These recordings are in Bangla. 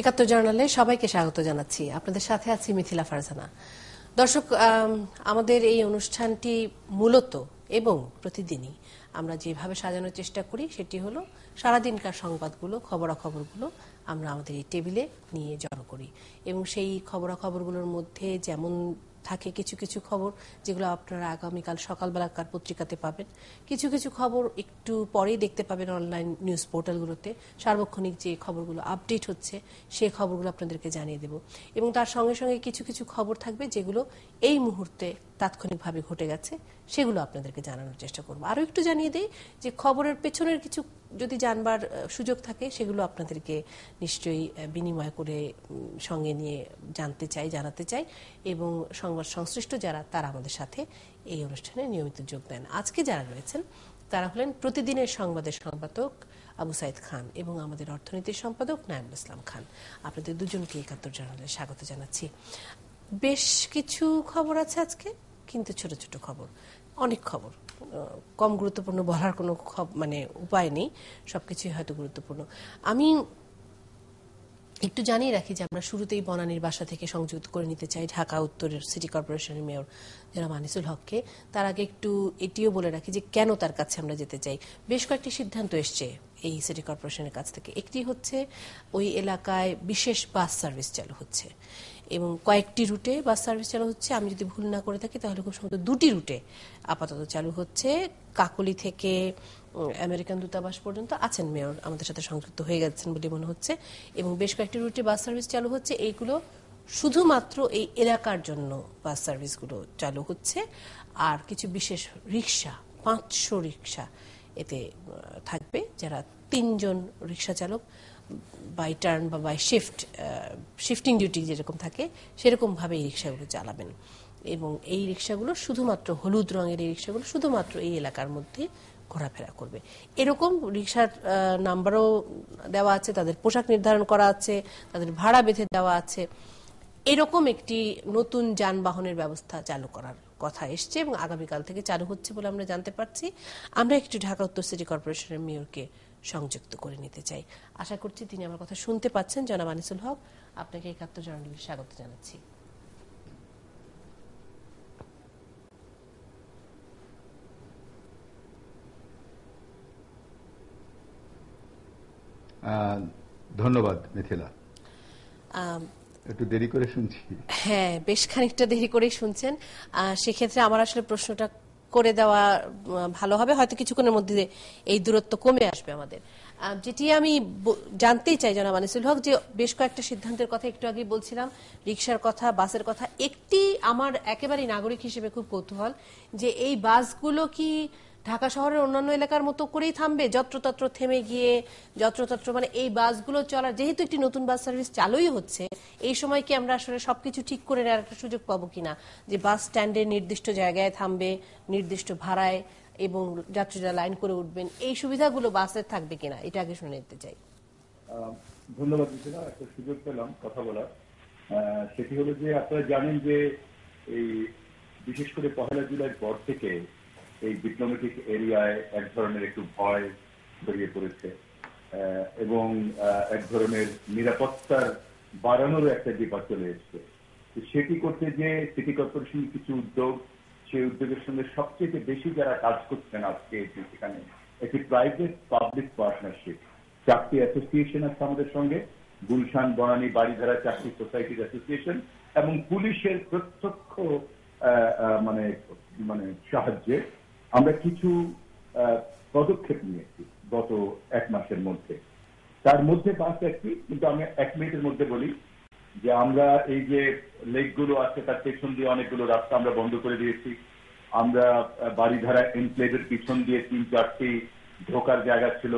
একাত্তর জার্নালে সবাইকে স্বাগত জানাচ্ছি। আপনাদের সাথে আছি মিথিলা ফারজানা। দর্শক আমাদের এই অনুষ্ঠানটি মূলত এবং প্রতিদিনই আমরা যেভাবে সাজানোর চেষ্টা করি, সেটি হলো সারাদিনকার সংবাদগুলো, খবরাখবরগুলো আমরা আমাদের এই টেবিলে নিয়ে জড়ো করি। এবং সেই খবরাখবরগুলোর মধ্যে যেমন থাকে কিছু কিছু খবর যেগুলো আপনারা আগামীকাল সকালবেলাকার পত্রিকাতে পাবেন। কিছু কিছু খবর একটু পরেই দেখতে পাবেন অনলাইন নিউজ পোর্টালগুলোতে। সার্বক্ষণিক যে খবরগুলো আপডেট হচ্ছে সেই খবরগুলো আপনাদেরকে জানিয়ে দেব। এবং তার সঙ্গে সঙ্গে কিছু কিছু খবর থাকবে যেগুলো এই মুহূর্তে তাৎক্ষণিকভাবে ঘটে গেছে, সেগুলো আপনাদেরকে জানানোর চেষ্টা করব। আরও একটু জানিয়ে দিই যে খবরের পেছনের কিছু যদি জানবার সুযোগ থাকে, সেগুলো আপনাদেরকে নিশ্চয়ই বিনিময় করে সঙ্গে নিয়ে জানতে চাই, জানাতে চাই এবং সংবাদ সংশ্লিষ্ট যারা, তারা আমাদের সাথে এই অনুষ্ঠানে নিয়মিত যোগ দেন। আজকে যারা রয়েছেন, তারা হলেন প্রতিদিনের সংবাদের সম্পাদক আবু সাইদ খান এবং আমাদের অর্থনীতির সম্পাদক নায়মুল ইসলাম খান। আপনাদের দুজনকে একাত্তর জানালে স্বাগত জানাচ্ছি। বেশ কিছু খবর আছে আজকে? কিন্তু ছোট ছোট খবর, অনেক খবর। কম গুরুত্বপূর্ণ বলার কোনো মানে উপায় নেই, সবকিছুই হয়তো গুরুত্বপূর্ণ। আমি একটু জানিয়ে রাখি যে আমরা শুরুতেই বনানীর বাসা থেকে সংযুক্ত করে নিতে চাই ঢাকা উত্তরের সিটি কর্পোরেশনের মেয়র যারা মানিসুল হককে। তার আগে একটু এটিও বলে রাখি যে কেন তার কাছে আমরা যেতে চাই। বেশ কয়েকটি সিদ্ধান্ত এসছে। এই সিটি কর্পোরেশনের কাছ থেকে। একটি হচ্ছে ওই এলাকায় বিশেষ বাস সার্ভিস চালু হচ্ছে এবং কয়েকটি রুটে বাস সার্ভিস চালু হচ্ছে। আমি যদি ভুল না করে থাকি, তাহলে খুব সম্ভবত দুটি রুটে আপাতত চালু হচ্ছে। কাকলি থেকে আমেরিকান দূতাবাস পর্যন্ত আছেন মেয়র আমাদের সাথে সংযুক্ত হয়ে গেছেন বলে মনে হচ্ছে। এবং বেশ কয়েকটি রুটে বাস সার্ভিস চালু হচ্ছে। এইগুলো শুধুমাত্র এই এলাকার জন্য বাস সার্ভিসগুলো চালু হচ্ছে। আর কিছু বিশেষ রিক্সা, পাঁচশো রিক্সা এতে থাকবে। যারা তিনজন রিক্সা চালক বাই টার্ন বা বাই শিফট শিফটিং ডিউটি যেরকম থাকে, সেরকমভাবে এই রিক্সাগুলো চালাবেন। এবং এই রিক্সাগুলো শুধুমাত্র হলুদ রঙের এই রিক্সাগুলো শুধুমাত্র এই এলাকার মধ্যে ঘোরাফেরা করবে। এরকম রিক্সার নাম্বারও দেওয়া আছে, তাদের পোশাক নির্ধারণ করা আছে, তাদের ভাড়া বেঁধে দেওয়া আছে। এরকম একটি নতুন যানবাহনের ব্যবস্থা চালু করার কথা এসছে এবং আগামীকাল থেকে চালু হচ্ছে বলে আমরা জানতে পারছি। আমরা একটু ঢাকা উত্তর সিটি কর্পোরেশনের মেয়রকে সংযুক্ত করে নিতে চাই। আশা করছি তিনি আমার কথা শুনতে পাচ্ছেন। জনাব আনিসুল হক আপনাকে একাত্তর জানালে স্বাগত জানাচ্ছি। ধন্যবাদ মিথিলা। একটু দেরি করে শুনছি। হ্যাঁ বেশ খানিকটা দেরি করেই শুনছেন। সেক্ষেত্রে আমার আসলে প্রশ্নটা করে দেওয়া ভালো হবে। হয়তো কিছুক্ষণের মধ্যে এই দূরত্ব কমে আসবে আমাদের। যেটি আমি জানতেই চাই জনাব আনিসুল হক, যে বেশ কয়েকটা সিদ্ধান্তের কথা একটু আগে বলছিলাম। রিক্সার কথা, বাসের কথা, একটি আমার একেবারেই নাগরিক হিসেবে খুব কৌতূহল যে এই বাসগুলো কি ঢাকা শহরের অন্যান্য এলাকার মতো করেই থামবে। যত্রতত্র থেমে গিয়ে, যত্রতত্র মানে এই বাসগুলো চলার, যেহেতু একটি নতুন বাস সার্ভিস চালুই হচ্ছে, এই সময় কি আমরা আসলে সবকিছু ঠিক করে নেওয়ার একটা সুযোগ পাবো কিনা? যে বাস স্ট্যান্ডে নির্দিষ্ট জায়গায় থামবে, নির্দিষ্ট ভাড়ায় এবং যাত্রীরা লাইন করে উঠবেন, এই সুবিধাগুলো বাসের থাকবে কিনা? এটা আগে শুনে নিতে চাই। ধন্যবাদ মিথিলা একটা সুযোগ পেলাম কথা বলার। সেটি হলো যে আপনারা জানেন যে এই, বিশেষ করে পহেলা জুলাইয়ের পর থেকে এই ডিপ্লোমেটিক এরিয়ায় এক ধরনের একটু ভয় ছড়িয়ে পড়েছে। এবং এক ধরনের নিরাপত্তার বাড়ানোর একটা ব্যাপার চলে এসছে। সেটি করতে যে, সিটি কর্পোরেশন কিছু উদ্যোগ, সেই উদ্যোগের সঙ্গে সবচেয়ে বেশি যারা কাজ করছেন আজকে সেখানে একটি প্রাইভেট পাবলিক পার্টনারশিপ চাকরি অ্যাসোসিয়েশন আছে আমাদের সঙ্গে, গুলশান বনানী বাড়িধারা চাকরি সোসাইটির অ্যাসোসিয়েশন এবং পুলিশের প্রত্যক্ষ মানে মানে সাহায্যে আমরা কিছু পদক্ষেপ নিয়েছি গত এক মাসের মধ্যে। তার মধ্যে বাস একটি, কিন্তু আমি এক মিনিটের মধ্যে বলি যে আমরা এই যে লেকগুলো আছে, তার পেছন দিয়ে অনেকগুলো রাস্তা আমরা বন্ধ করে দিয়েছি। আমরা বাড়িধারা এনক্লেভের পিছন দিয়ে তিন চারটি ঢোকার জায়গা ছিল,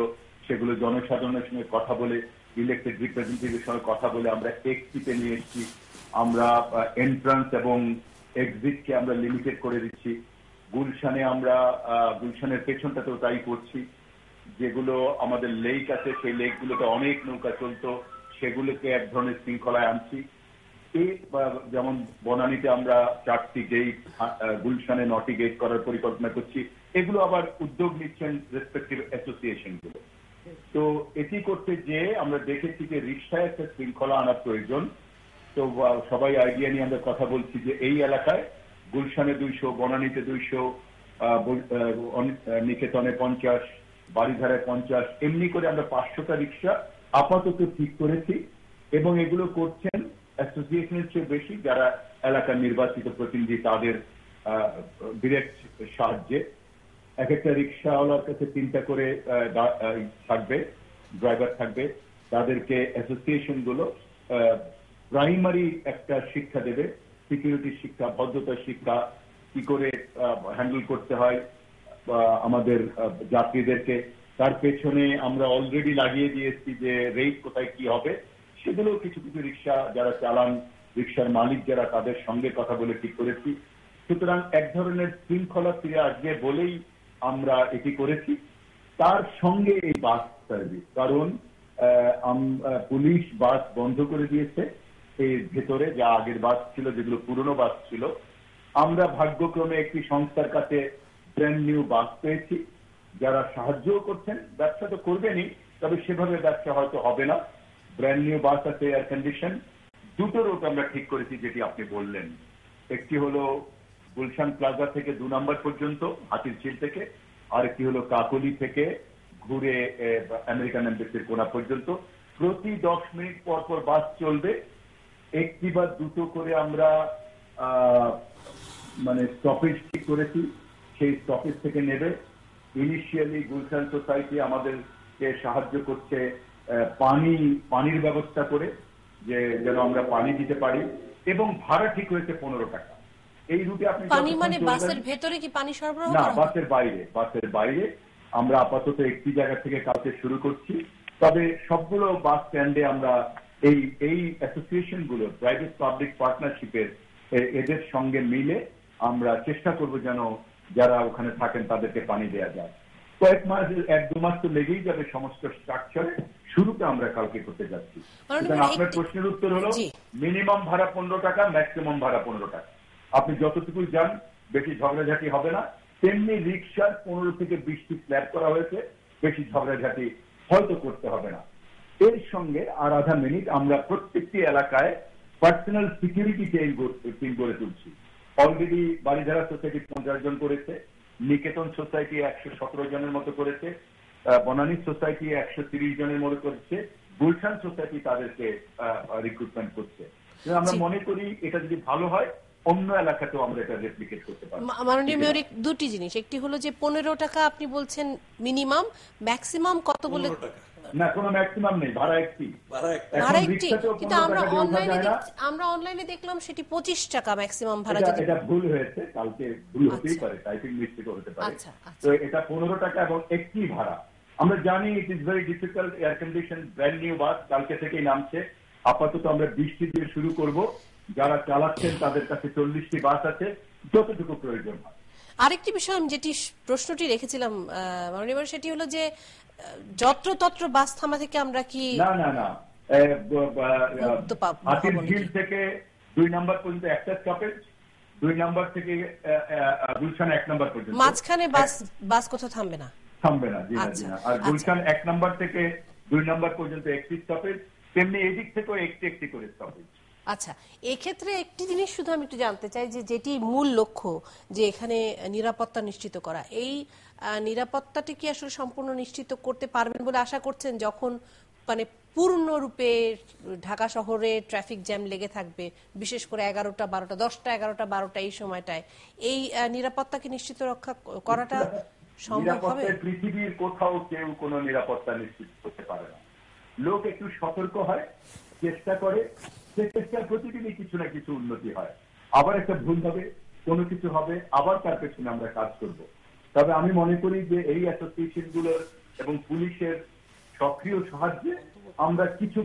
সেগুলো জনসাধারণের সঙ্গে কথা বলে ইলেক্টেড রিপ্রেজেন্টেটিভের সঙ্গে কথা বলে আমরা একটিতে নিয়ে এসেছি। আমরা এন্ট্রান্স এবং এক্সিটকে আমরা লিমিটেড করে দিচ্ছি। গুলশানে আমরা গুলশানের পেছনটাতেও তাই করছি। যেগুলো আমাদের লেক আছে, সেই লেকগুলোতে অনেক নৌকা চলতো। সেগুলোকে এক ধরনের শৃঙ্খলায় আনছি। যেমন বনানীতে আমরা চারটি গেট গুলশানে নটি গেট করার পরিকল্পনা করছি। এগুলো আবার উদ্যোগ নিচ্ছেন রেসপেক্টিভ অ্যাসোসিয়েশনগুলো। তো এটি করতে যে আমরা দেখেছি যে রিক্সায় একটা শৃঙ্খলা আনার প্রয়োজন। তো সবাই আইডিয়া নিয়ে আমরা কথা বলছি যে এই এলাকায় গুলশানে দুইশো, বনানীতে দুইশো নিকেতনে পঞ্চাশ বাড়িধারায় পঞ্চাশ, এমনি করে আমরা পাঁচশোটা রিক্সা আপাতত ঠিক করেছি এবং এগুলো করছেন অ্যাসোসিয়েশনের চেয়ে বেশি যারা এলাকার নির্বাচিত প্রতিনিধি তাদের ডিরেক্ট সাহায্যে। এক একটা রিক্সাওয়ালার কাছে তিনটা করে থাকবে, ড্রাইভার থাকবে, তাদেরকে অ্যাসোসিয়েশনগুলো প্রাইমারি একটা শিক্ষা দেবে। সিকিউরিটি শিক্ষা ভদ্রতার শিক্ষা, কি করে হ্যান্ডেল করতে হয় আমাদের যাত্রীদেরকে। তার পেছনে আমরা অলরেডি লাগিয়ে দিয়েছি যে রেট কোথায় কি হবে সেগুলো কিছু কিছু রিক্সা যারা চালান, রিক্সার মালিক যারা, তাদের সঙ্গে কথা বলে ঠিক করেছি। সুতরাং এক ধরনের শৃঙ্খলা ফিরে আসবে বলেই আমরা এটি করেছি। তার সঙ্গে এই বাস সার্ভিস কারণ পুলিশ বাস বন্ধ করে দিয়েছে। এর ভেতরে যা আগের বাস ছিল, যেগুলো পুরনো বাস ছিল, আমরা ভাগ্যক্রমে একটি সংস্থার কাছে ব্র্যান্ড নিউ বাস পেয়েছি। যারা সাহায্যও করছেন, ব্যবসা তো করবেনই, তবে সেভাবে ব্যবসা হয়তো হবে না। ব্র্যান্ড নিউ বাস আছে এয়ার কন্ডিশন দুটো রুট আমরা ঠিক করেছি, যেটি আপনি বললেন। একটি হলো গুলশান প্লাজা থেকে দু নম্বর পর্যন্ত হাতির ঝিল থেকে। আর একটি হলো কাকলি থেকে ঘুরে আমেরিকান এম্বাসির কোনা পর্যন্ত। প্রতি দশ মিনিট পর পর বাস চলবে। একটি বা দুটো করে আমরা মানে স্টপেজ ঠিক করেছি সেই স্টপেজ থেকে নেবে। ইনিশিয়ালি গুলশান সোসাইটি আমাদেরকে সাহায্য করছে পানি পানির ব্যবস্থা করে যে যেন আমরা পানি দিতে পারি। এবং ভাড়া ঠিক হয়েছে পনেরো টাকা। এই রুটে আপনি পানি মানে বাসের ভেতরে কি পানি সরবরাহ না বাসের বাইরে বাসের বাইরে। আমরা আপাতত একটি জায়গা থেকে কালকে শুরু করছি। তবে সবগুলো বাস স্ট্যান্ডে আমরা এই এই অ্যাসোসিয়েশনগুলো প্রাইভেট পাবলিক পার্টনারশিপের এদের সঙ্গে মিলে আমরা চেষ্টা করব যেন যারা ওখানে থাকেন তাদেরকে পানি দেওয়া যায়। কয়েক মাস এক দু মাস তো লেগেই যাবে সমস্ত স্ট্রাকচারে শুরুতে আমরা কালকে করতে যাচ্ছি। আপনার প্রশ্নের উত্তর হলো মিনিমাম ভাড়া পনেরো টাকা ম্যাক্সিমাম ভাড়া পনেরো টাকা। আপনি যতটুকু যান বেশি ঝগড়াঝাটি হবে না। তেমনি রিক্সার পনেরো থেকে বিশটি স্ল্যাব করা হয়েছে বেশি ঝগড়াঝাটি হয়তো করতে হবে না। এর সঙ্গে আর আধা মিনিট আমরা প্রত্যেকটি এলাকায় পার্সোনাল সিকিউরিটি টিম গড়ে তুলছি। অলরেডি বাড়িধারা সোসাইটি পঞ্চাশ জন করেছে নিকেতন সোসাইটি একশো সতেরো জনের মতো করেছে আহ, বনানী সোসাইটি একশো তিরিশ জনের মতো করেছে গুলশান সোসাইটি তাদেরকে রিক্রুটমেন্ট করছে। আমরা মনে করি এটা যদি ভালো হয় অন্য এলাকাতেও আমরা এটা রেপ্লিকেট করতে পারব। মা- মাননীয় মেয়র দুটি জিনিস। একটি হলো যে পনেরো টাকা আপনি বলছেন মিনিমাম ম্যাক্সিমাম কত বলে টাকা। না কোনো ম্যাক্সিমাম নেই ভাড়া একটি। ভাড়া কিন্তু আমরা অনলাইনে আমরা অনলাইনে দেখলাম সেটি পঁচিশ টাকা ম্যাক্সিমাম ভাড়া এটা যদি এটা ভুল হয়েছে কালকে ভুল হতেই আচ্ছা। পারে টাইপিং মিস্টেক হতে পারে। আচ্ছা, আচ্ছা। তো এটা পনেরো টাকা এবং একটি ভাড়া। আমরা জানি it is very difficult air condition brand new bus কালকে থেকেই নামছে। আপাতত আমরা বৃষ্টি দিয়ে শুরু করব। যারা চালাচ্ছেন তাদের কাছে চল্লিশটি বাস আছে। যতটুকু প্রয়োজন হয়। আরেকটি বিষয় আমি যেটি প্রশ্নটি রেখেছিলাম আহ, মাননীয় সেটি হলো যে যত্রতত্র বাস থামা থেকে আমরা কি না না না। হাতির ঝিল থেকে দুই নাম্বার পর্যন্ত একটা স্টপেজ দুই নাম্বার থেকে গুলশান এক নাম্বার পর্যন্ত। মাঝখানে বাস বাস কোথাও থামবে না? থামবে না জি না জি আচ্ছা, না। আর আচ্ছা। গুলশান এক নাম্বার থেকে দুই নাম্বার পর্যন্ত একটি স্টপেজ তেমনি এদিক থেকেও একটি একটি করে স্টপেজ আচ্ছা এক্ষেত্রে একটি জিনিস শুধু আমি একটু জানতে চাই যে যেটি মূল লক্ষ্য যে এখানে নিরাপত্তা নিশ্চিত করা, এই নিরাপত্তাটি কি আসলে সম্পূর্ণ নিশ্চিত করতে পারবেন বলে আশা করছেন যখন মানে পূর্ণরূপে ঢাকা শহরে ট্রাফিক জ্যাম লেগে থাকবে, বিশেষ করে এগারোটা, বারোটা, দশটা, এগারোটা, বারোটা এই সময়টায়, এই নিরাপত্তাকে নিশ্চিত রক্ষা করাটা সম্ভব হবে? পৃথিবীর কোথাও কেউ কোনো নিরাপত্তা নিশ্চিত করতে পারে না। লোক একটু সতর্ক হয়, চেষ্টা করে সে চেষ্টার প্রতিদিনই কিছু না কিছু উন্নতি হয়। আবার একটা ভুল হবে, কোনো কিছু হবে, আবার তার পেছনে আমরা কাজ করব। তবে আমি মনে করি যে এই অ্যাসোসিয়েশনগুলোর এবং পুলিশের সক্রিয় সাহায্যে আমরা কিছু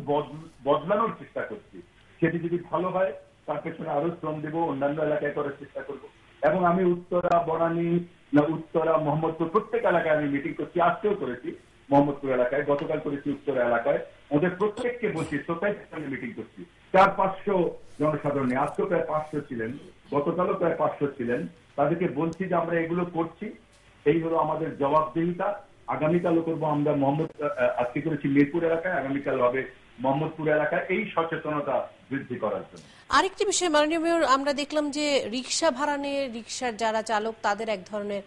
বদলানোর চেষ্টা করছি। সেটি যদি ভালো হয়, তার পেছনে আরও শ্রম দেব, অন্যান্য এলাকায় করার চেষ্টা করব। এবং আমি উত্তরা, বনানী, না উত্তরা, মোহাম্মদপুর, প্রত্যেক এলাকায় আমি মিটিং করছি, আজকেও করেছি। মোহাম্মদপুর এলাকায়, গতকাল করেছি উত্তরা এলাকায়। ওদের প্রত্যেককে বলছি সোসাইটির সঙ্গে মিটিং করছি। চার পাঁচশো জনসাধারণে, আজকেও প্রায় পাঁচশো ছিলেন, গতকালও প্রায় পাঁচশো ছিলেন। তাদেরকে বলছি যে আমরা এগুলো করছি। এই হলো আমাদের জবাবদিহিতা। আগামীকালও করব আমরা মোহাম্মদ আজকে করেছি মিরপুর এলাকায়, আগামীকাল হবে মোহাম্মদপুর এলাকায়। এই সচেতনতা বৃদ্ধি করার জন্য। আরেকটি বিষয়, মাননীয় মেয়র, আমরা দেখলাম যে রিক্সা ভাড়া নিয়ে রিক্সার যারা চালক, তাদের এক ধরনের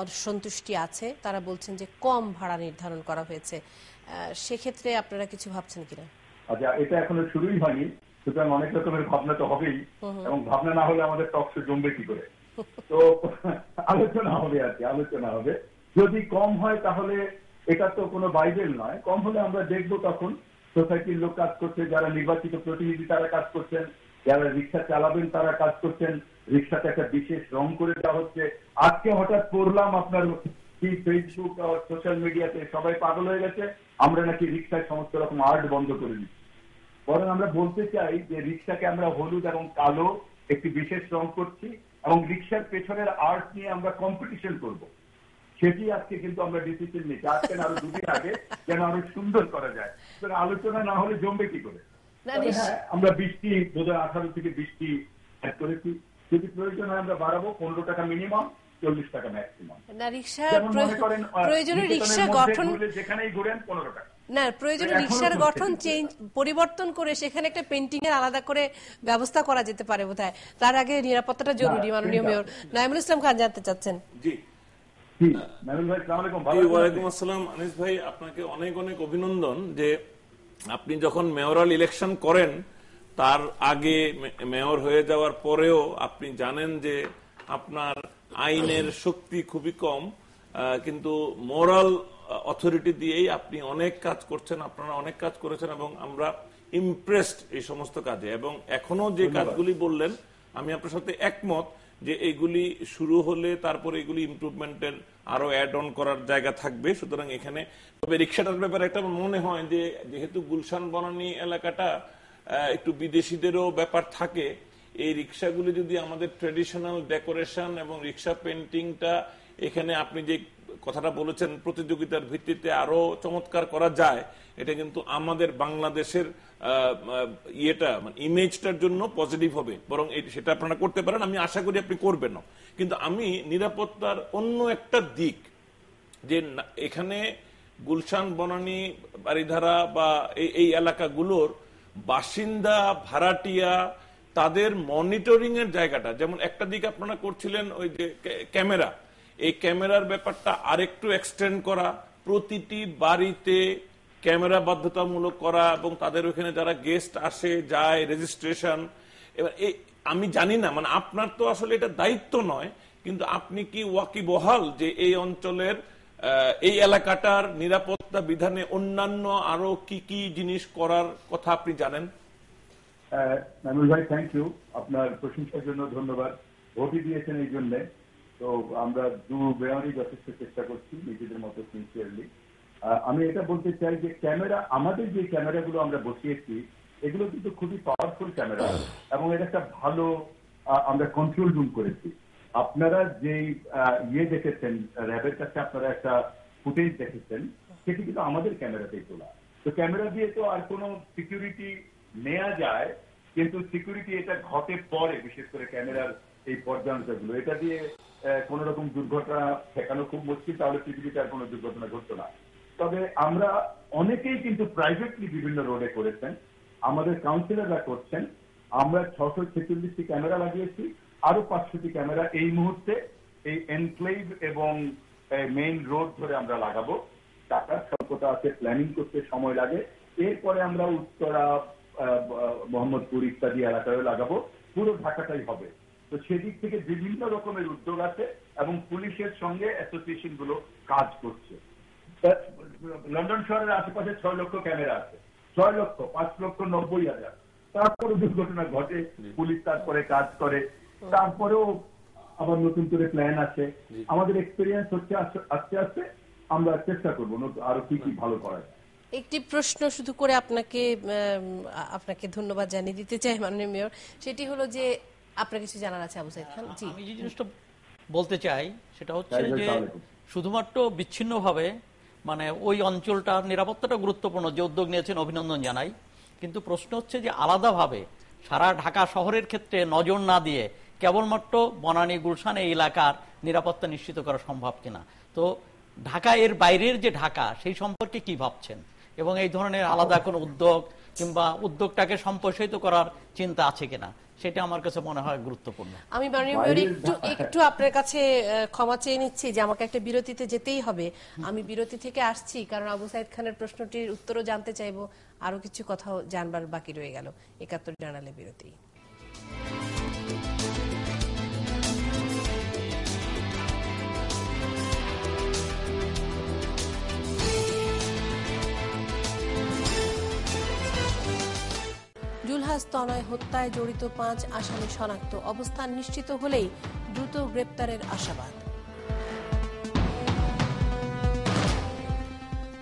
অসন্তুষ্টি আছে। তারা বলছেন যে কম ভাড়া নির্ধারণ করা হয়েছে। সেক্ষেত্রে আপনারা কিছু ভাবছেন কিনা? আচ্ছা এটা এখনও শুরুই হয়নি সুতরাং অনেক রকমের ভাবনা তো হবেই এবং ভাবনা না হলে আমাদের টক শো জমবে কি করে? তো আলোচনা হবে আর কি আলোচনা হবে। যদি কম হয় তাহলে এটা তো কোনো বাইবেল নয় কম হলে আমরা দেখব তখন। সোসাইটির লোক কাজ করছে যারা নির্বাচিত প্রতিনিধি তারা কাজ করছেন যারা রিক্সা চালাবেন তারা কাজ করছেন। রিক্সাতে একটা বিশেষ রং করে দেওয়া হচ্ছে। আজকে হঠাৎ পড়লাম আপনার কি ফেসবুক সোশ্যাল মিডিয়াতে সবাই পাগল হয়ে গেছে আমরা নাকি রিক্সায় সমস্ত রকম আর্ট বন্ধ করে দিচ্ছি। বরং আমরা বলতে চাই যে রিক্সাকে আমরা হলুদ এবং কালো একটি বিশেষ রং করছি এবং রিক্সার পেছনের আর্ট নিয়ে আমরা কম্পিটিশন করব। সেটি আজকে কিন্তু আমরা ডিসিশন নিচ্ছি আজকে আরও দুদিন আগে যেন আরও সুন্দর করা যায়। আলোচনা না হলে জমবে কি করে। হ্যাঁ, আমরা বৃষ্টি দু হাজার আঠারো থেকে বৃষ্টি অ্যাড করেছি। যদি প্রয়োজন হয় আমরা বাড়াবো। পনেরো টাকা মিনিমাম চল্লিশ টাকা ম্যাক্সিমাম যেমন মনে করেন প্রয়োজনে রিক্সা গঠন যেখানেই ঘুরেন পনেরো টাকা। না প্রয়োজনে রিক্সার গঠন চেঞ্জ পরিবর্তন করে সেখানে একটা পেন্টিং এর আলাদা করে ব্যবস্থা করা যেতে পারে বোধহয়। তার আগে নিরাপত্তাটা জরুরি মাননীয় মেয়র। নাইমুল ইসলাম খান জানতে চাচ্ছেন। জি। জি নানুল ভাই সালাম আলাইকুম। ভালো জি, আছেন ওয়ালাইকুম আপনি? আসসালাম। আনিস ভাই আপনাকে অনেক অনেক অভিনন্দন যে আপনি যখন মেয়রাল ইলেকশন করেন তার আগে মেয়র হয়ে যাওয়ার পরেও আপনি জানেন যে আপনার আইনের শক্তি খুবই কম আহ, কিন্তু মোরাল অথরিটি দিয়েই আপনি অনেক কাজ করছেন আপনারা অনেক কাজ করেছেন এবং আমরা ইমপ্রেসড এই সমস্ত কাজে। এবং এখনও যে কাজগুলি বললেন আমি আপনার সাথে একমত যে এইগুলি শুরু হলে তারপরে এগুলি ইমপ্রুভমেন্টের আরও অ্যাড অন করার জায়গা থাকবে। সুতরাং এখানে তবে রিক্সাটার ব্যাপারে একটা মনে হয় যে যেহেতু গুলশান বনানী এলাকাটা একটু বিদেশিদেরও ব্যাপার থাকে এই রিক্সাগুলি যদি আমাদের ট্রেডিশনাল ডেকোরেশন এবং রিক্সা পেন্টিংটা এখানে আপনি যে কথাটা বলেছেন, প্রতিযোগিতার ভিত্তিতে আরও চমৎকার করা যায়। এটা কিন্তু আমাদের বাংলাদেশের ইয়েটা মানে ইমেজটার জন্য পজিটিভ হবে। বরং সেটা আপনারা করতে পারেন, আমি আশা করি আপনি করবেন কিন্তু আমি নিরাপত্তার অন্য একটা দিক, যে এখানে গুলশান, বনানী বাড়িধারা বা এই এলাকাগুলোর বাসিন্দা, ভাড়াটিয়া, তাদের মনিটরিং এর জায়গাটা, যেমন একটা দিক আপনারা করছিলেন ওই যে ক্যামেরা এই ক্যামেরার ব্যাপারটা আরেকটু এক্সটেন্ড করা, প্রতিটি বাড়িতে ক্যামেরা বাধ্যতামূলক করা এবং তাদের ওখানে যারা গেস্ট আসে, যায় রেজিস্ট্রেশন এবার এই, আমি জানি না মানে আপনার তো আসলে এটা দায়িত্ব নয়, কিন্তু আপনি কি ওয়াকি বহাল যে এই অঞ্চলের এই এলাকাটার নিরাপত্তা বিধানে অন্যান্য আরও কি কি জিনিস করার কথা আপনি জানেন? ভাই থ্যাংক ইউ আপনার প্রশংসার জন্য ধন্যবাদ। ভোটই দিয়েছেন এই জন্য। তো আমরা দু মেয়রই যথেষ্ট চেষ্টা করছি নিজেদের মতো সিনসিয়ারলি আমি এটা বলতে চাই যে ক্যামেরা আমাদের যে ক্যামেরাগুলো আমরা বসিয়েছি এগুলো কিন্তু খুবই পাওয়ারফুল ক্যামেরা এবং এটা একটা ভালো আমরা কন্ট্রোল রুম করেছি। আপনারা আহ, ইয়ে দেখেছেন র্যাবের কাছে আপনারা একটা ফুটেজ দেখেছেন সেটি কিন্তু আমাদের ক্যামেরাতেই তোলা। তো ক্যামেরা দিয়ে তো আর কোনো সিকিউরিটি নেওয়া যায় কিন্তু সিকিউরিটি এটা ঘটে পরে বিশেষ করে ক্যামেরার এই পর্যালোচনাগুলো। এটা দিয়ে কোন রকম দুর্ঘটনা ঠেকানো খুব মুশকিল, তাহলে পৃথিবীতে আর কোনো দুর্ঘটনা ঘটতো না। তবে আমরা অনেকেই কিন্তু প্রাইভেটলি বিভিন্ন রোডে করেছেন। আমাদের কাউন্সিলররা করছেন। আমরা ছশো ছেচল্লিশটি ক্যামেরা লাগিয়েছি আরও পাঁচশোটি ক্যামেরা এই মুহূর্তে এই এনক্লেভ এবং মেইন রোড ধরে আমরা লাগাবো। টাকার স্বল্পতা আছে প্ল্যানিং করতে সময় লাগে। এরপরে আমরা উত্তরা মোহাম্মদপুর ইত্যাদি এলাকায় লাগাবো। পুরো ঢাকাটাই হবে। তো সেদিক থেকে বিভিন্ন রকমের উদ্যোগ আছে এবং পুলিশের সঙ্গে অ্যাসোসিয়েশনগুলো কাজ করছে। লন্ডন শহরের আশেপাশে ছয় লক্ষ ক্যামেরা আছে। ছয় লক্ষ পাঁচ লক্ষ নব্বই হাজার। তারপরে দুর্ঘটনা ঘটে পুলিশ তারপরে কাজ করে। তারপরেও আবার নতুন করে প্ল্যান আছে। আমাদের এক্সপিরিয়েন্স হচ্ছে আস্তে- আস্তে আমরা চেষ্টা করব নতুন আরও কি কি ভালো করা যায় একটি প্রশ্ন শুধু করে আপনাকে আপনাকে ধন্যবাদ জানিয়ে দিতে চাই মাননীয় মেয়র। সেটি হলো যে আপনার কিছু জানার আছে আবু সাইদ খান? জি। আমি যে জিনিসটা বলতে চাই সেটা হচ্ছে যে শুধুমাত্র বিচ্ছিন্নভাবে মানে ওই অঞ্চলটার নিরাপত্তাটা গুরুত্বপূর্ণ যে উদ্যোগ নিয়েছেন অভিনন্দন জানাই। কিন্তু প্রশ্ন হচ্ছে যে আলাদাভাবে সারা ঢাকা শহরের ক্ষেত্রে নজর না দিয়ে কেবলমাত্র বনানী গুলশান এই এলাকার নিরাপত্তা নিশ্চিত করা সম্ভব কিনা? তো ঢাকা এর বাইরের যে ঢাকা সেই সম্পর্কে কি ভাবছেন? এবং এই ধরনের আলাদা কোনো উদ্যোগ কিংবা উদ্যোগটাকে সম্প্রসারিত করার চিন্তা আছে কিনা? সেটা আমার কাছে মনে হয় গুরুত্বপূর্ণ। আমি একটু একটু আপনার কাছে আহ, ক্ষমা চেয়ে নিচ্ছি যে আমাকে একটা বিরতিতে যেতেই হবে। আমি বিরতি থেকে আসছি কারণ আবু সাইদ খানের প্রশ্নটির উত্তরও জানতে চাইব। আরও কিছু কথাও জানবার বাকি রয়ে গেল। একাত্তর জানালে বিরতি। জুলহাস তনয় হত্যায় জড়িত পাঁচ আসামি শনাক্ত। অবস্থান নিশ্চিত হলেই দ্রুত গ্রেপ্তারের আশাবাদ।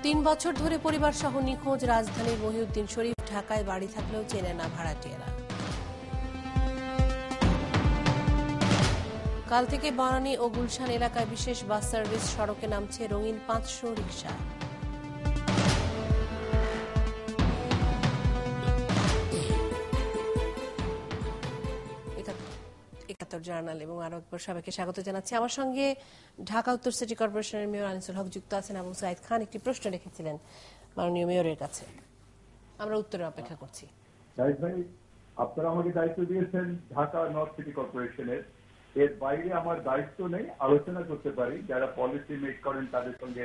তিন বছর ধরে পরিবার সহ নিখোঁজ রাজধানীর মহিউদ্দিন শরীফ, ঢাকায় বাড়ি থাকলেও চেনে না ভাড়াটিয়ারা। কাল থেকে বনানী ও গুলশান এলাকায় বিশেষ বাস সার্ভিস সড়কে নামছে রঙিন পাঁচশো রিক্সা একাত্তর জার্নাল এবং আরও একবার সবাইকে স্বাগত জানাচ্ছি। আমার সঙ্গে ঢাকা উত্তর সিটি কর্পোরেশনের মেয়র আনিসুল হক যুক্ত আছেন এবং সাইদ খান। একটি প্রশ্ন রেখেছিলেন মাননীয় মেয়রের কাছে। আমরা উত্তরের অপেক্ষা করছি। জাহিদ ভাই, আপনারা আমাকে দায়িত্ব দিয়েছেন ঢাকা নর্থ সিটি কর্পোরেশনের। এর বাইরে আমার দায়িত্ব নেই, আলোচনা করতে পারি, যারা পলিসি মেক করেন তাদের সঙ্গে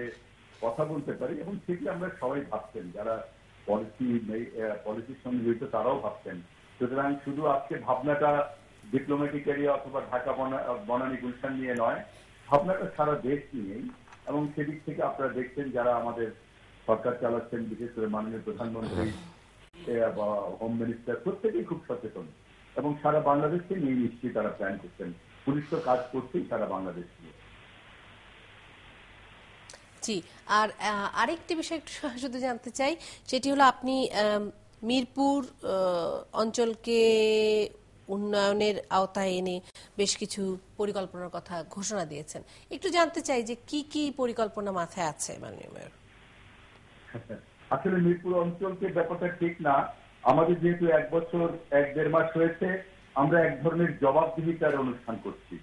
কথা বলতে পারি এবং সেটি আমরা সবাই ভাবছেন। যারা পলিসি পলিসির সঙ্গে জড়িত তারাও ভাবছেন। সুতরাং শুধু আজকে ভাবনাটা ডিপ্লোম্যাটিক এরিয়া অথবা ঢাকা বনা- বনানী গুলশান নিয়ে নয়। ভাবনাটা সারা দেশ নিয়েই। এবং সেদিক থেকে আপনারা দেখছেন যারা আমাদের সরকার চালাচ্ছেন, বিশেষ করে মাননীয় প্রধানমন্ত্রী হোম মিনিস্টার প্রত্যেকেই খুব সচেতন। এবং সারা বাংলাদেশকে নিয়ে নিশ্চয়ই তারা প্ল্যান করছেন। পুলিশ তো কাজ করছেই সারা বাংলাদেশ নিয়ে। জি, আর আরেকটি বিষয় একটু শুধু জানতে চাই। সেটি হলো আপনি মিরপুর অঞ্চলকে উন্নয়নের আওতায় এনে বেশ কিছু পরিকল্পনার কথা ঘোষণা দিয়েছেন। একটু জানতে চাই যে কি কি পরিকল্পনা মাথায় আছে, মাননীয় মেয়র? আসলে মিরপুর অঞ্চলকে ব্যাপারটা ঠিক না। আমাদের যেহেতু এক বছর, এক দেড় মাস হয়েছে, আমরা এক ধরনের জবাবদিহিতার অনুষ্ঠান করছি।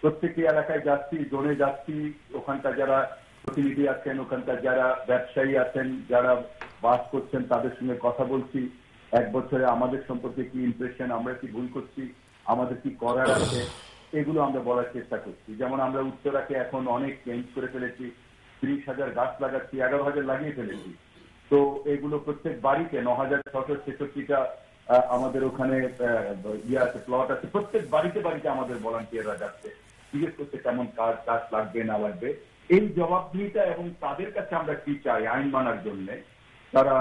প্রত্যেকটি এলাকায় যাচ্ছি, জোনে যাচ্ছি, ওখানকার যারা প্রতিনিধি আছেন, ওখানকার যারা ব্যবসায়ী আছেন, যারা বাস করছেন, তাদের সঙ্গে কথা বলছি। এক বছরে আমাদের সম্পর্কে কি ইমপ্রেশন আমরা কি ভুল করছি, আমাদের কি করার আছে, এগুলো আমরা বলার চেষ্টা করছি। যেমন আমরা উত্তরাকে এখন অনেক চেঞ্জ করে ফেলেছি, ত্রিশ হাজার গাছ লাগাচ্ছি, এগারো হাজার লাগিয়ে ফেলেছি। তো এগুলো প্রত্যেক বাড়িতে ন হাজার ছশো ছেষট্টিটা আমাদের ওখানে ইয়ে আছে প্লট আছে। প্রত্যেক বাড়িতে বাড়িতে আমাদের ভলান্টিয়াররা যাচ্ছে। জিজ্ঞেস করছে কেমন কাজ কাজ লাগবে, না লাগবে। এই জবাবদিহিতা এবং তাদের কাছে আমরা কি চাই আইন মানার জন্য, তারা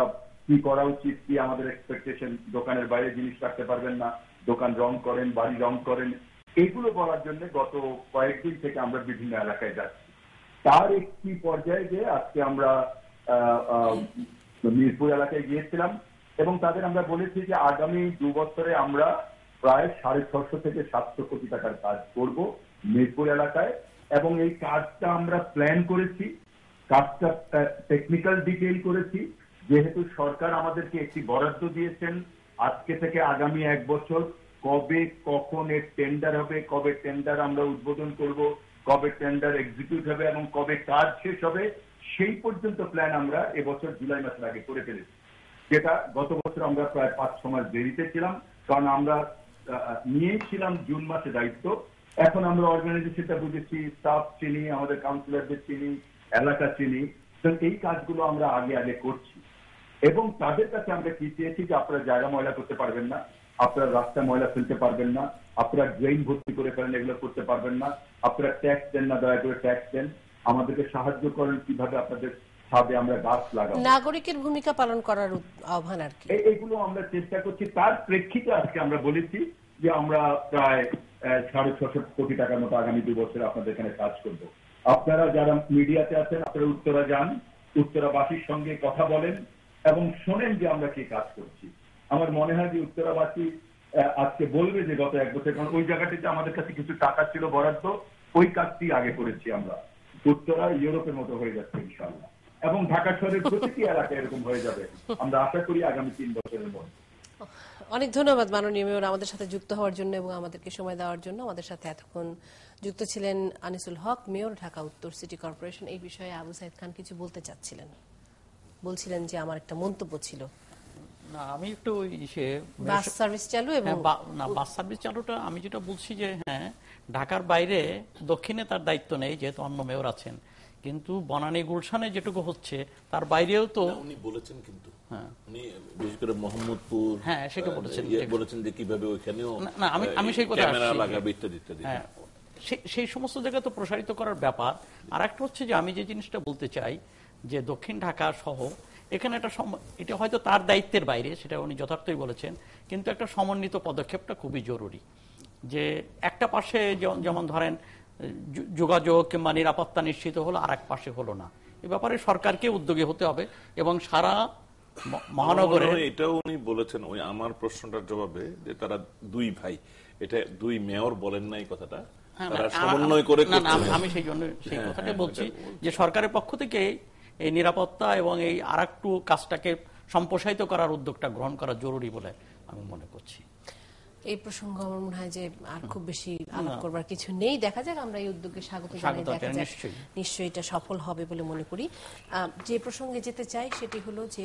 কি করা উচিত, কি আমাদের এক্সপেকটেশন দোকানের বাইরে জিনিস রাখতে পারবেন না, দোকান রং করেন, বাড়ি রং করেন। এগুলো বলার জন্য গত কয়েকদিন থেকে আমরা বিভিন্ন এলাকায় যাচ্ছি। তার একটি পর্যায়ে যে আজকে আমরা মিরপুর এলাকায় গিয়েছিলাম এবং তাদের আমরা বলেছি যে আগামী দু বছরে আমরা প্রায় সাড়ে ছশো থেকে সাতশো কোটি টাকার কাজ করব মিরপুর এলাকায় এবং এই কাজটা আমরা প্ল্যান করেছি। কাজটা টেকনিক্যাল ডিটেইল করেছি। যেহেতু সরকার আমাদেরকে একটি বরাদ্দ দিয়েছেন, আজকে থেকে আগামী এক বছর কবে, কখন এর টেন্ডার হবে, কবে টেন্ডার আমরা উদ্বোধন করব, কবে টেন্ডার এক্সিকিউট হবে এবং কবে কাজ শেষ হবে, সেই পর্যন্ত প্ল্যান আমরা এবছর জুলাই মাসের আগে করে ফেলেছি। যেটা গত বছর আমরা প্রায় পাঁচ, ছ মাস দেরিতে ছিলাম, কারণ আমরা নিয়েছিলাম জুন মাসে দায়িত্ব। এখন আমরা অর্গানাইজেশনটা বুঝেছি স্টাফ চিনি, আমাদের কাউন্সিলরদের চিনি, এলাকা চিনি। তো এই কাজগুলো আমরা আগে আগে করছি। এবং তাদের কাছে আমরা কি চেয়েছি যে আপনারা জায়গা ময়লা করতে পারবেন না আপনারা রাস্তা ময়লা ফেলতে পারবেন না আপনারা ড্রেন ভর্তি করে ফেলেন এগুলো করতে পারবেন না আপনারা ট্যাক্স দেন না দয়া করে ট্যাক্স দেন। আমাদেরকে সাহায্য করেন কীভাবে আপনাদের ছাদে আমরা গাছ লাগাবো। নাগরিকের ভূমিকা পালন করার আহ্বান আর কি। এইগুলো আমরা চেষ্টা করছি। তার প্রেক্ষিতে আজকে আমরা বলেছি যে আমরা প্রায় সাড়ে ছশো কোটি টাকার মতো আগামী দু বছরে আপনাদের এখানে কাজ করব। আপনারা যারা মিডিয়াতে আছেন আপনারা উত্তরা যান উত্তরাবাসীর সঙ্গে কথা বলেন। এবং শোনেন যে আমরা কি কাজ করছি। আমার মনে হয় যে উত্তরাবাসী আজকে বলবে যে গত এক বছর, কারণ ওই জায়গাটিতে আমাদের কাছে কিছু টাকা ছিল বরাদ্দ, ওই কাজটি আগে করেছি আমরা। উত্তরা ইউরোপের মতো হয়ে যাচ্ছে ইনশাল্লাহ এবং ঢাকা শহরের প্রতিটি এলাকায় এরকম হয়ে যাবে। আমরা আশা করি আগামী তিন বছরের মধ্যে। অনেক ধন্যবাদ মাননীয় মেয়র আমাদের সাথে যুক্ত হওয়ার জন্য এবং আমাদেরকে সময় দেওয়ার জন্য। আমাদের সাথে এতক্ষণ যুক্ত ছিলেন আনিসুল হক, মেয়র, ঢাকা উত্তর সিটি কর্পোরেশন। এই বিষয়ে আবু সাইদ খান কিছু বলতে চাচ্ছিলেন। বলছিলেন যে আমার একটা মন্তব্য ছিল। না আমি একটু বাস সার্ভিস চালু এবং হ্যাঁ, না বাস সার্ভিস চালুটা আমি যেটা বলছি যে হ্যাঁ ঢাকার বাইরে দক্ষিণে তার দায়িত্ব নেই যেহেতু অন্য মেয়র আছেন। কিন্তু বনানী গুলশানে যেটুকু হচ্ছে তার বাইরেও তো উনি বলেছেন কিন্তু। উনি বিশেষ করে মোহাম্মদপুর হ্যাঁ, সেটা বলেছেন, বলেছেন যে কীভাবে না, না, আমি- আমি সেই সমস্ত জায়গা তো প্রসারিত করার ব্যাপার। আর একটা হচ্ছে যে আমি যে জিনিসটা বলতে চাই যে দক্ষিণ ঢাকা সহ এখানে একটা সম- এটা হয়তো তার দায়িত্বের বাইরে সেটা উনি যথার্থই বলেছেন কিন্তু একটা সমন্বিত পদক্ষেপটা খুবই জরুরি। যে একটা পাশে যেমন ধরেন যোগাযোগ কিংবা নিরাপত্তা নিশ্চিত হলো আর এক পাশে হলো না। এ ব্যাপারে সরকারকে উদ্যোগী হতে হবে এবং সারা মহানগরে এটাও উনি বলেছেন ওই আমার প্রশ্নটার জবাবে যে তারা দুই ভাই এটা দুই মেয়র বলেন না এই কথাটা হ্যাঁ, তারা সমন্বয় করে আমি- সেই জন্য সেই হ্যাঁ, কথাটা হ্যাঁ, বলছি যে সরকারের পক্ষ থেকে এই নিরাপত্তা এবং এই আর একটু কাজটাকে সম্প্রসারিত করার উদ্যোগটা গ্রহণ করা জরুরি বলে আমি মনে করছি। এই প্রসঙ্গ আমার মনে হয় যে আর খুব বেশি আলাপ করবার কিছু নেই। দেখা যাক আমরা এই উদ্যোগে স্বাগত জানাই। দেখা যাক নিশ্চয়ই। এটা সফল হবে বলে মনে করি। যে প্রসঙ্গে যেতে চাই সেটি হলো যে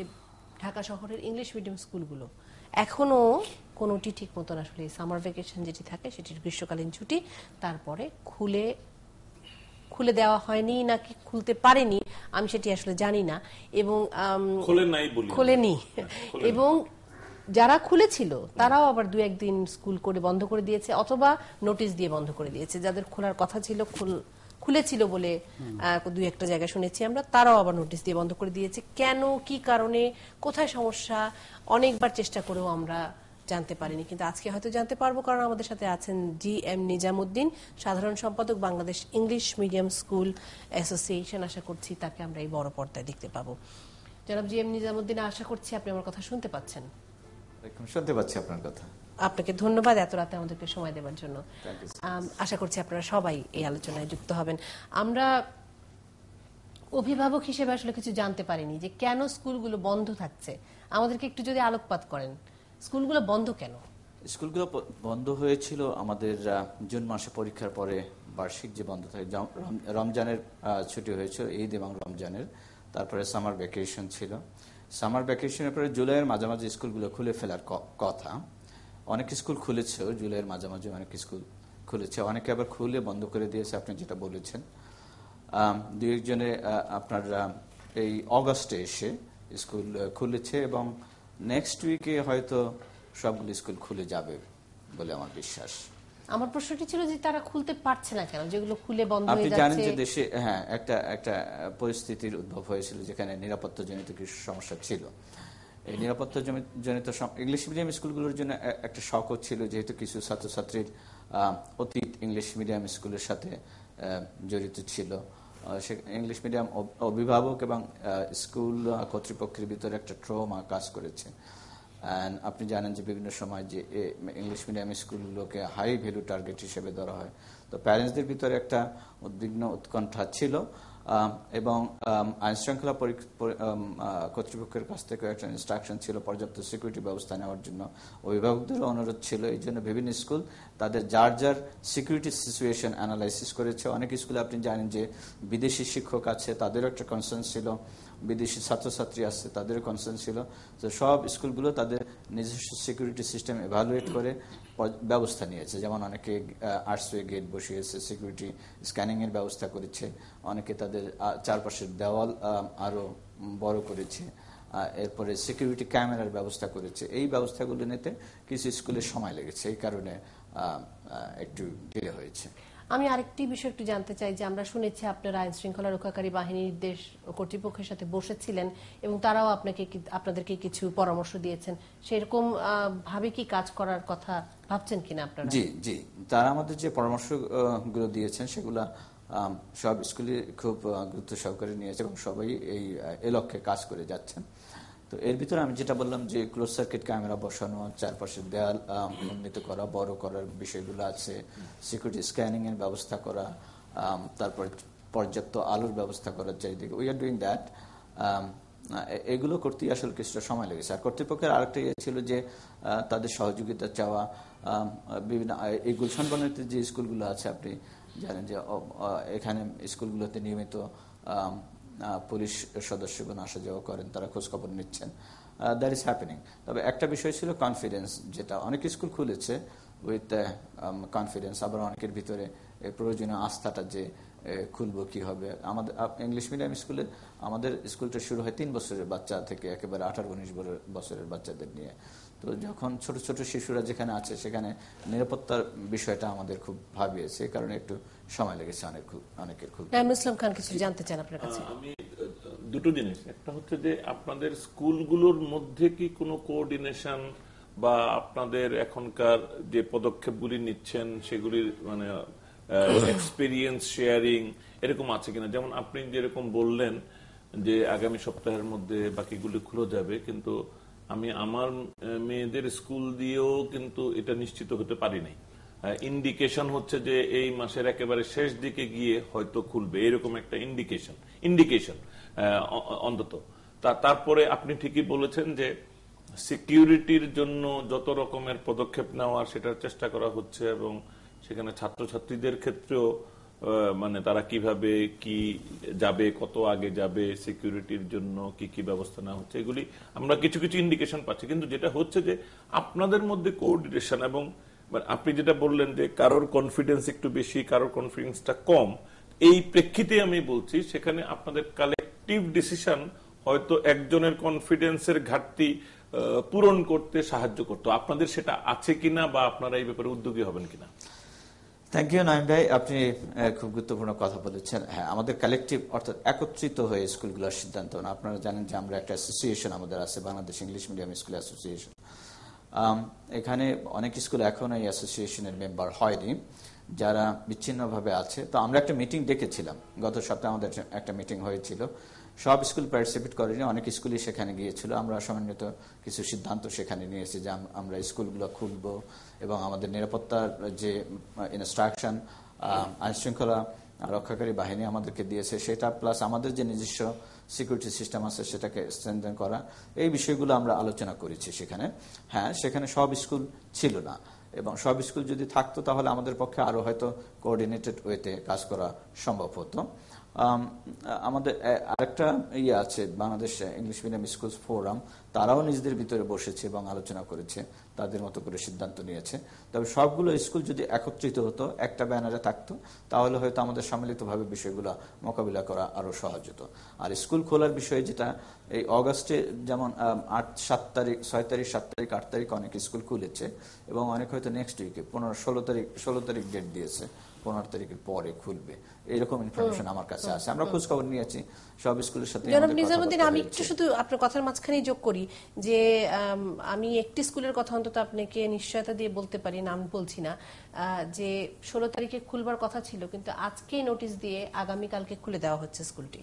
ঢাকা শহরের ইংলিশ মিডিয়াম স্কুলগুলো এখনও কোনোটি ঠিক মতন আসলে সামার ভ্যাকেশন যেটি থাকে সেটির গ্রীষ্মকালীন ছুটি তারপরে খুলে খুলে দেওয়া হয়নি নাকি খুলতে পারেনি আমি সেটি আসলে জানি না। এবং খোলেনি এবং যারা খুলেছিল তারাও আবার দু একদিন স্কুল করে বন্ধ করে দিয়েছে অথবা নোটিশ দিয়ে বন্ধ করে দিয়েছে। যাদের খোলার কথা ছিল খুল- খুলেছিল বলে দু একটা জায়গায় শুনেছি আমরা তারাও আবার নোটিশ দিয়ে বন্ধ করে দিয়েছে। কেন কি কারণে কোথায় সমস্যা অনেকবার চেষ্টা করেও আমরা জানতে পারিনি কিন্তু আজকে হয়তো জানতে পারব কারণ আমাদের সাথে আছেন জি এম নিজামুদ্দিন সাধারণ সম্পাদক Bangladesh English medium school association. আশা করছি তাকে আমরা এই বড় পর্দায় দেখতে পাবো। জনাব জি এম নিজামুদ্দিন আশা করছি আপনি আমার কথা শুনতে পাচ্ছেন। শুনতে পাচ্ছি আপনার কথা। আপনাকে ধন্যবাদ এত রাতে আমাদেরকে সময় দেওয়ার জন্য। আশা করছি আপনারা সবাই এই আলোচনায় যুক্ত হবেন। আমরা অভিভাবক হিসেবে আসলে কিছু জানতে পারিনি যে কেন স্কুলগুলো বন্ধ থাকছে। আমাদেরকে একটু যদি আলোকপাত করেন। স্কুলগুলো বন্ধ কেন? স্কুলগুলো বন্ধ হয়েছিল আমাদের জুন মাসে পরীক্ষার পরে বার্ষিক যে বন্ধ থাকে রমজানের ছুটি হয়েছিল, ঈদ এবং রমজানের। তারপরে সামার ভ্যাকেশন ছিল। সামার ভ্যাকেশনের পরে জুলাইয়ের মাঝামাঝি স্কুলগুলো খুলে ফেলার কথা। অনেক স্কুল খুলেছেও জুলাইয়ের মাঝামাঝি অনেক স্কুল খুলেছে। অনেকে আবার খুলে বন্ধ করে দিয়েছে, আপনি যেটা বলেছেন। দু একজনে আপনার এই অগস্টে এসে স্কুল খুলেছে এবং নেক্সট উইকে হয়তো সবগুলো স্কুল খুলে যাবে বলে আমার বিশ্বাস। আমার প্রশ্নটি ছিল যে তারা খুলতে পারছে না কেন? যেগুলো খুলে বন্ধ হয়ে যাচ্ছে। আপনি জানেন যে দেশে হ্যাঁ একটা একটা পরিস্থিতির উদ্ভব হয়েছিল যেখানে নিরাপত্তাজনিত কিছু সমস্যা ছিল। এই নিরাপত্তা জনিত ইংলিশ মিডিয়াম স্কুলগুলোর জন্য একটা শখও ছিল যেহেতু কিছু ছাত্রছাত্রীর অতীত ইংলিশ মিডিয়াম স্কুলের সাথে জড়িত ছিল। ইংলিশ মিডিয়াম অভিভাবক এবং স্কুল কর্তৃপক্ষের ভিতরে একটা ট্রমা কাজ করেছে। অ্যান্ড আপনি জানেন যে বিভিন্ন সময় যে ইংলিশ মিডিয়াম স্কুলগুলোকে হাই ভ্যালু টার্গেট হিসেবে ধরা হয়। তো প্যারেন্টসদের ভিতরে একটা উদ্বিগ্ন উৎকণ্ঠা ছিল। এবং আইন শৃঙ্খলা আম, আহ, কর্তৃপক্ষের কাছ থেকে একটা ইনস্ট্রাকশন ছিল পর্যাপ্ত সিকিউরিটি ব্যবস্থা নেওয়ার জন্য। অভিভাবকদেরও অনুরোধ ছিল। এই জন্য বিভিন্ন স্কুল তাদের যার যার সিকিউরিটি সিচুয়েশন অ্যানালাইসিস করেছে। অনেক স্কুলে আপনি জানেন যে বিদেশি শিক্ষক আছে তাদেরও একটা কনসার্ন ছিল। বিদেশি ছাত্রছাত্রী আসছে তাদেরও কনসার্ন ছিল তো সব স্কুলগুলো তাদের নিজস্ব সিকিউরিটি সিস্টেম এভালুয়েট করে ব্যবস্থা নিয়েছে। যেমন অনেকে আর্টসওয়ে গেট বসিয়েছে সিকিউরিটি স্ক্যানিংয়ের ব্যবস্থা করেছে। অনেকে তাদের চারপাশের দেওয়াল আরও বড় করেছে। এরপরে সিকিউরিটি ক্যামেরার ব্যবস্থা করেছে। এই ব্যবস্থাগুলো নিতে কিছু স্কুলে সময় লেগেছে। এই কারণে একটু ডিলে হয়েছে। আমি আরেকটি বিষয় একটু জানতে চাই যে আমরা শুনেছি আপনারা আইন শৃঙ্খলা রক্ষাকারী বাহিনীর দেশ কর্তৃপক্ষের সাথে বসেছিলেন এবং তারাও আপনাকে আপনাদেরকে কিছু পরামর্শ দিয়েছেন। সেরকম ভাবে কি কাজ করার কথা ভাবছেন কিনা আপনারা? জি জি। তারা আমাদের যে পরামর্শগুলো দিয়েছেন সেগুলা সব স্কুলে খুব গুরুত্ব সহকারে নিয়েছে এবং সবাই এই এ লক্ষ্যে কাজ করে যাচ্ছেন। তো এর ভিতরে আমি যেটা বললাম যে ক্লোজ সার্কিট ক্যামেরা বসানো, চারপাশের দেয়াল উন্নীত করা, বড় করার বিষয়গুলো আছে সিকিউরিটি স্ক্যানিং এর ব্যবস্থা করা তারপর পর্যাপ্ত আলোর ব্যবস্থা করার চারিদিকে। উই আর ডুইং দ্যাট এগুলো করতেই আসলে কিছুটা সময় লেগেছে। আর কর্তৃপক্ষের আরেকটা ইয়ে ছিল যে তাদের সহযোগিতা চাওয়া বিভিন্ন এই গুলশান বনানীতে যে স্কুলগুলো আছে, আপনি জানেন যে এখানে স্কুলগুলোতে নিয়মিত পুলিশ সদস্যগণ আসা যাওয়া করেন, তারা খোঁজখবর নিচ্ছেন। দ্যাট ইজ হ্যাপেনিং তবে একটা বিষয় ছিল কনফিডেন্স যেটা অনেক স্কুল খুলেছে উইথ কনফিডেন্স আবার অনেকের ভিতরে প্রয়োজনীয় আস্থাটা যে খুলবো কি হবে। আমাদের ইংলিশ মিডিয়াম স্কুলে আমাদের স্কুলটা শুরু হয় তিন বছরের বাচ্চা থেকে একেবারে আঠারো উনিশ বছরের বাচ্চাদের নিয়ে। তো যখন ছোট ছোট শিশুরা যেখানে আছে সেখানে নিরাপত্তার বিষয়টা আমাদের খুব ভাবিয়েছে কারণে একটু সময় লেগেছে অনেক খুব অনেকের খুব। ইসলাম খান কিছু জানতে চান আপনার কাছে? আমি দুটো জিনিস। একটা হচ্ছে যে আপনাদের স্কুলগুলোর মধ্যে কি কোনো কোঅর্ডিনেশন বা আপনাদের এখনকার যে পদক্ষেপগুলি নিচ্ছেন সেগুলির মানে এক্সপিরিয়েন্স শেয়ারিং এরকম আছে কিনা? যেমন আপনি যেরকম বললেন যে আগামী সপ্তাহের মধ্যে বাকিগুলি খুলে যাবে কিন্তু আমি আমার মেয়েদের স্কুল দিয়েও কিন্তু এটা নিশ্চিত হতে পারি নাই। ইন্ডিকেশন হচ্ছে যে এই মাসের একেবারে শেষ দিকে গিয়ে হয়তো খুলবে। এরকম একটা ইন্ডিকেশন ইন্ডিকেশন অন্তত। তা, তারপরে আপনি ঠিকই বলেছেন যে সিকিউরিটির জন্য যত রকমের পদক্ষেপ নেওয়ার সেটার চেষ্টা করা হচ্ছে এবং সেখানে ছাত্রছাত্রীদের ক্ষেত্রেও মানে তারা কীভাবে কি যাবে, কত আগে যাবে সিকিউরিটির জন্য কি কি ব্যবস্থা নেওয়া হচ্ছে, এগুলি আমরা কিছু কিছু ইন্ডিকেশন পাচ্ছি। কিন্তু যেটা হচ্ছে যে আপনাদের মধ্যে কোঅর্ডিনেশন এবং মানে আপনি যেটা বললেন যে কারোর কনফিডেন্স একটু বেশি, কারোর কনফিডেন্সটা কম, এই প্রেক্ষিতে আমি বলছি সেখানে আপনাদের কালেকটিভ ডিসিশন হয়তো একজনের কনফিডেন্সের ঘাটতি পূরণ করতে সাহায্য করতো। আপনাদের সেটা আছে কিনা বা আপনারা এই ব্যাপারে উদ্যোগী হবেন কিনা? থ্যাংক ইউ নয়ন ভাই। আপনি খুব গুরুত্বপূর্ণ কথা বলেছেন। হ্যাঁ আমাদের কালেকটিভ অর্থাৎ একত্রিত হয়ে স্কুলগুলোর সিদ্ধান্ত নেওয়া। আপনারা জানেন যে আমরা একটা অ্যাসোসিয়েশন আমাদের আছে, Bangladesh English medium school association এখানে অনেক স্কুল এখনও এই অ্যাসোসিয়েশনের মেম্বার হয়নি। যারা বিচ্ছিন্নভাবে আছে। তো আমরা একটা মিটিং ডেকেছিলাম। গত সপ্তাহে আমাদের একটা মিটিং হয়েছিল। সব স্কুল পার্টিসিপেট করেনি। অনেক স্কুলই সেখানে গিয়েছিল। আমরা সমন্বিত কিছু সিদ্ধান্ত সেখানে নিয়েছি যে আমরা স্কুলগুলো খুলব। এবং আমাদের নিরাপত্তার যে ইনস্ট্রাকশন আইন শৃঙ্খলা রক্ষাকারী বাহিনী আমাদেরকে দিয়েছে, সেটা প্লাস আমাদের যে নিজস্ব সিকিউরিটি সিস্টেম আছে, সেটাকে স্ট্রেনথেন করা, এই বিষয়গুলো আমরা আলোচনা করেছি সেখানে। হ্যাঁ সেখানে সব স্কুল ছিল না। এবং সব স্কুল যদি থাকতো, তাহলে আমাদের পক্ষে আরও হয়তো কোঅর্ডিনেটেড ওয়েতে কাজ করা সম্ভব হতো। আমাদের আরেকটা ইয়ে আছে, Bangladesh English medium school forum তারাও নিজেদের ভিতরে বসেছে এবং আলোচনা করেছে। তাদের মতো করে সিদ্ধান্ত নিয়েছে। তবে সবগুলো স্কুল যদি একত্রিত হতো, একটা ব্যানারে থাকতো, তাহলে হয়তো আমাদের সম্মিলিতভাবে বিষয়গুলো মোকাবিলা করা আরও সহজ হতো। আর স্কুল খোলার বিষয়ে যেটা, এই অগাস্টে যেমন আট, সাত তারিখ, ছয় তারিখ, সাত তারিখ, আট তারিখ অনেক স্কুল খুলেছে এবং অনেক হয়তো নেক্সট উইকে পনেরো, ষোলো তারিখ ষোলো তারিখ ডেট দিয়েছে। পনেরো তারিখের পরে খুলবে। এরকম ইনফরমেশন আমার কাছে আছে। আমরা খোঁজ খবর নিয়েছি সব স্কুলের সাথে জনাব নিজামুদ্দিন আমি একটু শুধু আপনার কথার মাঝখানেই যোগ করি যে আমি একটি স্কুলের কথা অন্তত আপনাকে নিশ্চয়তা দিয়ে বলতে পারি নাম বলছি না যে ষোলো তারিখে খুলবার কথা ছিল কিন্তু আজকেই নোটিশ দিয়ে আগামীকালকে খুলে দেওয়া হচ্ছে স্কুলটি।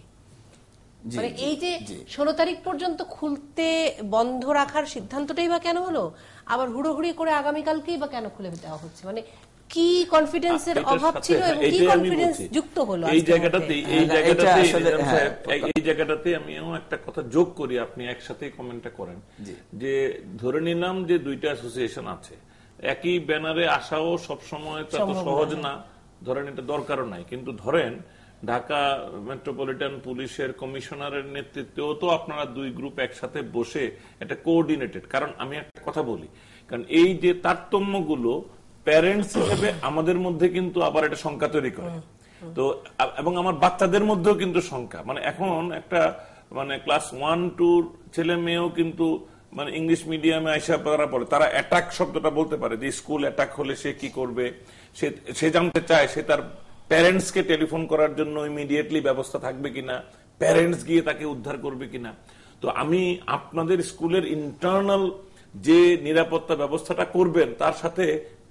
মানে এই যে ষোলো তারিখ পর্যন্ত খুলতে বন্ধ রাখার সিদ্ধান্তটাই বা কেন হলো? আবার হুড়োহুড়ি করে আগামীকালকেই বা কেন খুলে দেওয়া হচ্ছে? মানে কি কনফিডেন্সের অভাব ছিল এবং কি কনফিডেন্স যুক্ত হলো এই মধ্যে? এই হ্যাঁ, নিজাম হ্যাঁ, সাহেব, এই- জায়গাটাতে আমিও একটা কথা যোগ করি আপনি একসাথেই কমেন্টটা করেন যে ধরে নিলাম যে দুইটা অ্যাসোসিয়েশন আছে একই ব্যানারে আসাও সব সময় তো সহজ না। ধরেন এটা দরকারও নাই কিন্তু ধরেন ঢাকা মেট্রোপলিটন পুলিশের কমিশনারের নেতৃত্বেও তো আপনারা দুই গ্রুপ একসাথে বসে এটা কোঅর্ডিনেটেড কারণ আমি একটা কথা বলি কারণ এই যে তারতম্যগুলো প্যারেন্টস হিসেবে আমাদের মধ্যে কিন্তু আবার এটা শঙ্কা তৈরি করে। তো এবং আমার বাচ্চাদের মধ্যেও কিন্তু শঙ্কা। মানে এখন একটা মানে ক্লাস ওয়ান টুর ছেলে মেয়েও কিন্তু মানে ইংলিশ মিডিয়ামে আইসা পড়া পড়ে। তারা অ্যাটাক শব্দটা বলতে পারে যে স্কুল অ্যাটাক হলে সে কি করবে? সে সে জানতে চায় সে তার প্যারেন্টস কে টেলিফোন করার জন্য ইমিডিয়েটলি ব্যবস্থা থাকবে কিনা প্যারেন্টস গিয়ে তাকে উদ্ধার করবে কিনা। তো আমি আপনাদের স্কুলের ইন্টারনাল যে নিরাপত্তা ব্যবস্থাটা করবেন তার সাথে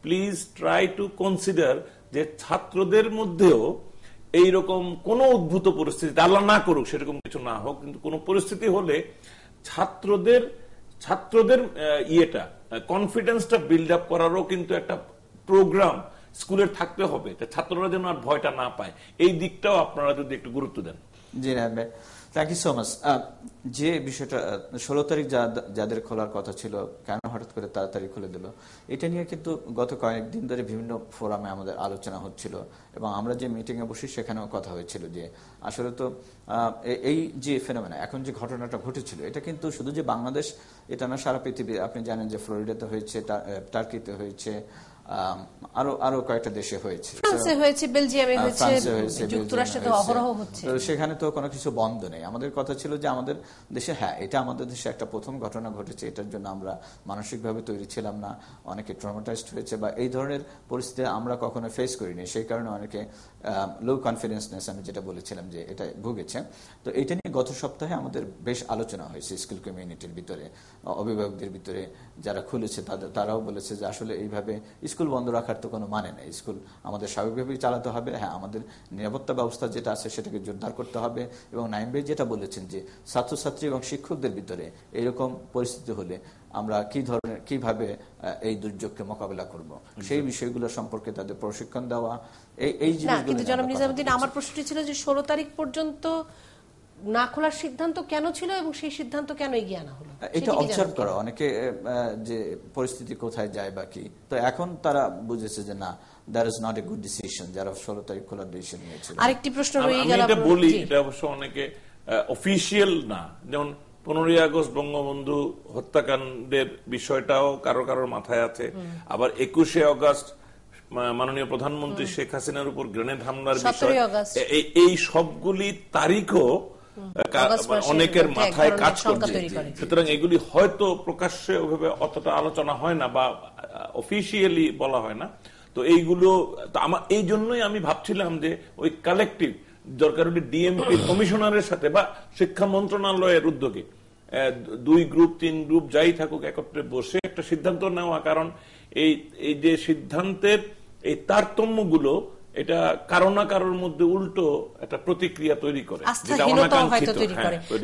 প্লিজ ট্রাই টু কনসিডার যে ছাত্রদের মধ্যেও এইরকম কোন উদ্ভূত পরিস্থিতি আল্লাহ না করুক, সেরকম কিছু না হোক, কিন্তু কোন পরিস্থিতি হলে ছাত্রদের ছাত্রদের ইয়েটা কনফিডেন্সটা বিল্ড আপ করারও কিন্তু একটা প্রোগ্রাম স্কুলের থাকতে হবে ছাত্ররা যেন আর ভয়টা না পায়। এই দিকটাও আপনারা যদি একটু গুরুত্ব দেন। জি থ্যাংক ইউ সো মাচ যে বিষয়টা ষোলো তারিখ যাদের খোলার কথা ছিল, কেন হঠাৎ করে তাড়াতাড়ি খুলে দিল, এটা নিয়ে কিন্তু গত কয়েকদিন ধরে বিভিন্ন ফোরামে আমাদের আলোচনা হচ্ছিল এবং আমরা যে মিটিংয়ে বসি সেখানেও কথা হয়েছিল যে আসলে তো এই যে ফেনোমেনা, এখন যে ঘটনাটা ঘটেছিল, এটা কিন্তু শুধু যে বাংলাদেশ, এটা না সারা পৃথিবী, আপনি জানেন যে ফ্লোরিডাতে হয়েছে টার্কিতে হয়েছে আরও আরও কয়েকটা দেশে হয়েছে। ফ্রান্সে হয়েছে বেলজিয়ামে হয়েছে যুক্তরাষ্ট্রে তো অহরহ হচ্ছে। তো সেখানে তো কোনো কিছু বন্ধ নেই। আমাদের কথা ছিল যে আমাদের দেশে হ্যাঁ এটা আমাদের দেশে একটা প্রথম ঘটনা ঘটেছে এটার জন্য আমরা মানসিকভাবে তৈরি ছিলাম না অনেকে ট্রমাটাইজড হয়েছে বা এই ধরনের পরিস্থিতি আমরা কখনো ফেস করিনি। সেই কারণে অনেকে লো কনফিডেন্সনেস আমি যেটা বলেছিলাম যে এটা ভুগেছে। তো এটা নিয়ে গত সপ্তাহে আমাদের বেশ আলোচনা হয়েছে স্কুল কমিউনিটির ভিতরে, অভিভাবকদের ভিতরে যারা খুলেছে তাদের, তারাও বলেছে যে আসলে এইভাবে স্কুল বন্ধ রাখার তো কোনো মানে নেই। স্কুল আমাদের স্বাভাবিকভাবেই চালাতে হবে হ্যাঁ আমাদের নিরাপত্তা ব্যবস্থা যেটা আছে সেটাকে জোরদার করতে হবে এবং নাইম যেটা বলেছেন যে ছাত্রছাত্রী এবং শিক্ষকদের ভিতরে এরকম পরিস্থিতি হলে আমরা কি ধরনের কীভাবে এই দুর্যোগকে মোকাবেলা করব? সেই বিষয়গুলো সম্পর্কে তাদের প্রশিক্ষণ দেওয়া এই এই জিনিসগুলো কিন্তু জনাব নিজামুদ্দিন আমার প্রশ্নটি ছিল যে ষোলো তারিখ পর্যন্ত না খোলার সিদ্ধান্ত কেন ছিল এবং সেই সিদ্ধান্ত কেন এগিয়ে আনা হলো? এটা অবজার্ভ করা। অনেকে যে পরিস্থিতি কোথায় যায় বা কি। তো এখন তারা বুঝেছে যে না there is not a good decision যারা ষোলো তারিখ খোলার ডিসিশন নিয়েছিল। আরেকটি প্রশ্ন রয়ে আমি গেল এটা বলি এটা অবশ্য অনেকে অফিসিয়াল না। যেমন পনেরোই আগস্ট বঙ্গবন্ধু হত্যাকাণ্ডের বিষয়টাও কারও কারোর মাথায় আছে। আবার একুশে আগস্ট মাননীয় প্রধানমন্ত্রী শেখ হাসিনার উপর গ্রেনেড হামলার বিষয়। 17 আগস্ট। এ- এই- সবগুলি তারিখও আগস্ট অনেকের মাথায় কাজ করছে। সুতরাং এগুলি হয়তো প্রকাশ্যে ওইভাবে অতটা আলোচনা হয় না বা অফিসিয়ালি বলা হয় না। তো এইগুলো তো আমার এই জন্যই আমি ভাবছিলাম যে ওই কালেকটিভ দরকার হলে ডিএমপি কমিশনারের সাথে বা শিক্ষা মন্ত্রণালয়ের উদ্যোগে দুই গ্রুপ তিন গ্রুপ যাই থাকুক একত্রে বসে একটা সিদ্ধান্ত নেওয়া। কারণ এই এই যে সিদ্ধান্তের এই তারতম্যগুলো এটা কারও না কারোর মধ্যে উল্টো একটা প্রতিক্রিয়া তৈরি করে যেটা আস্থাহীনতা হয়তো তৈরি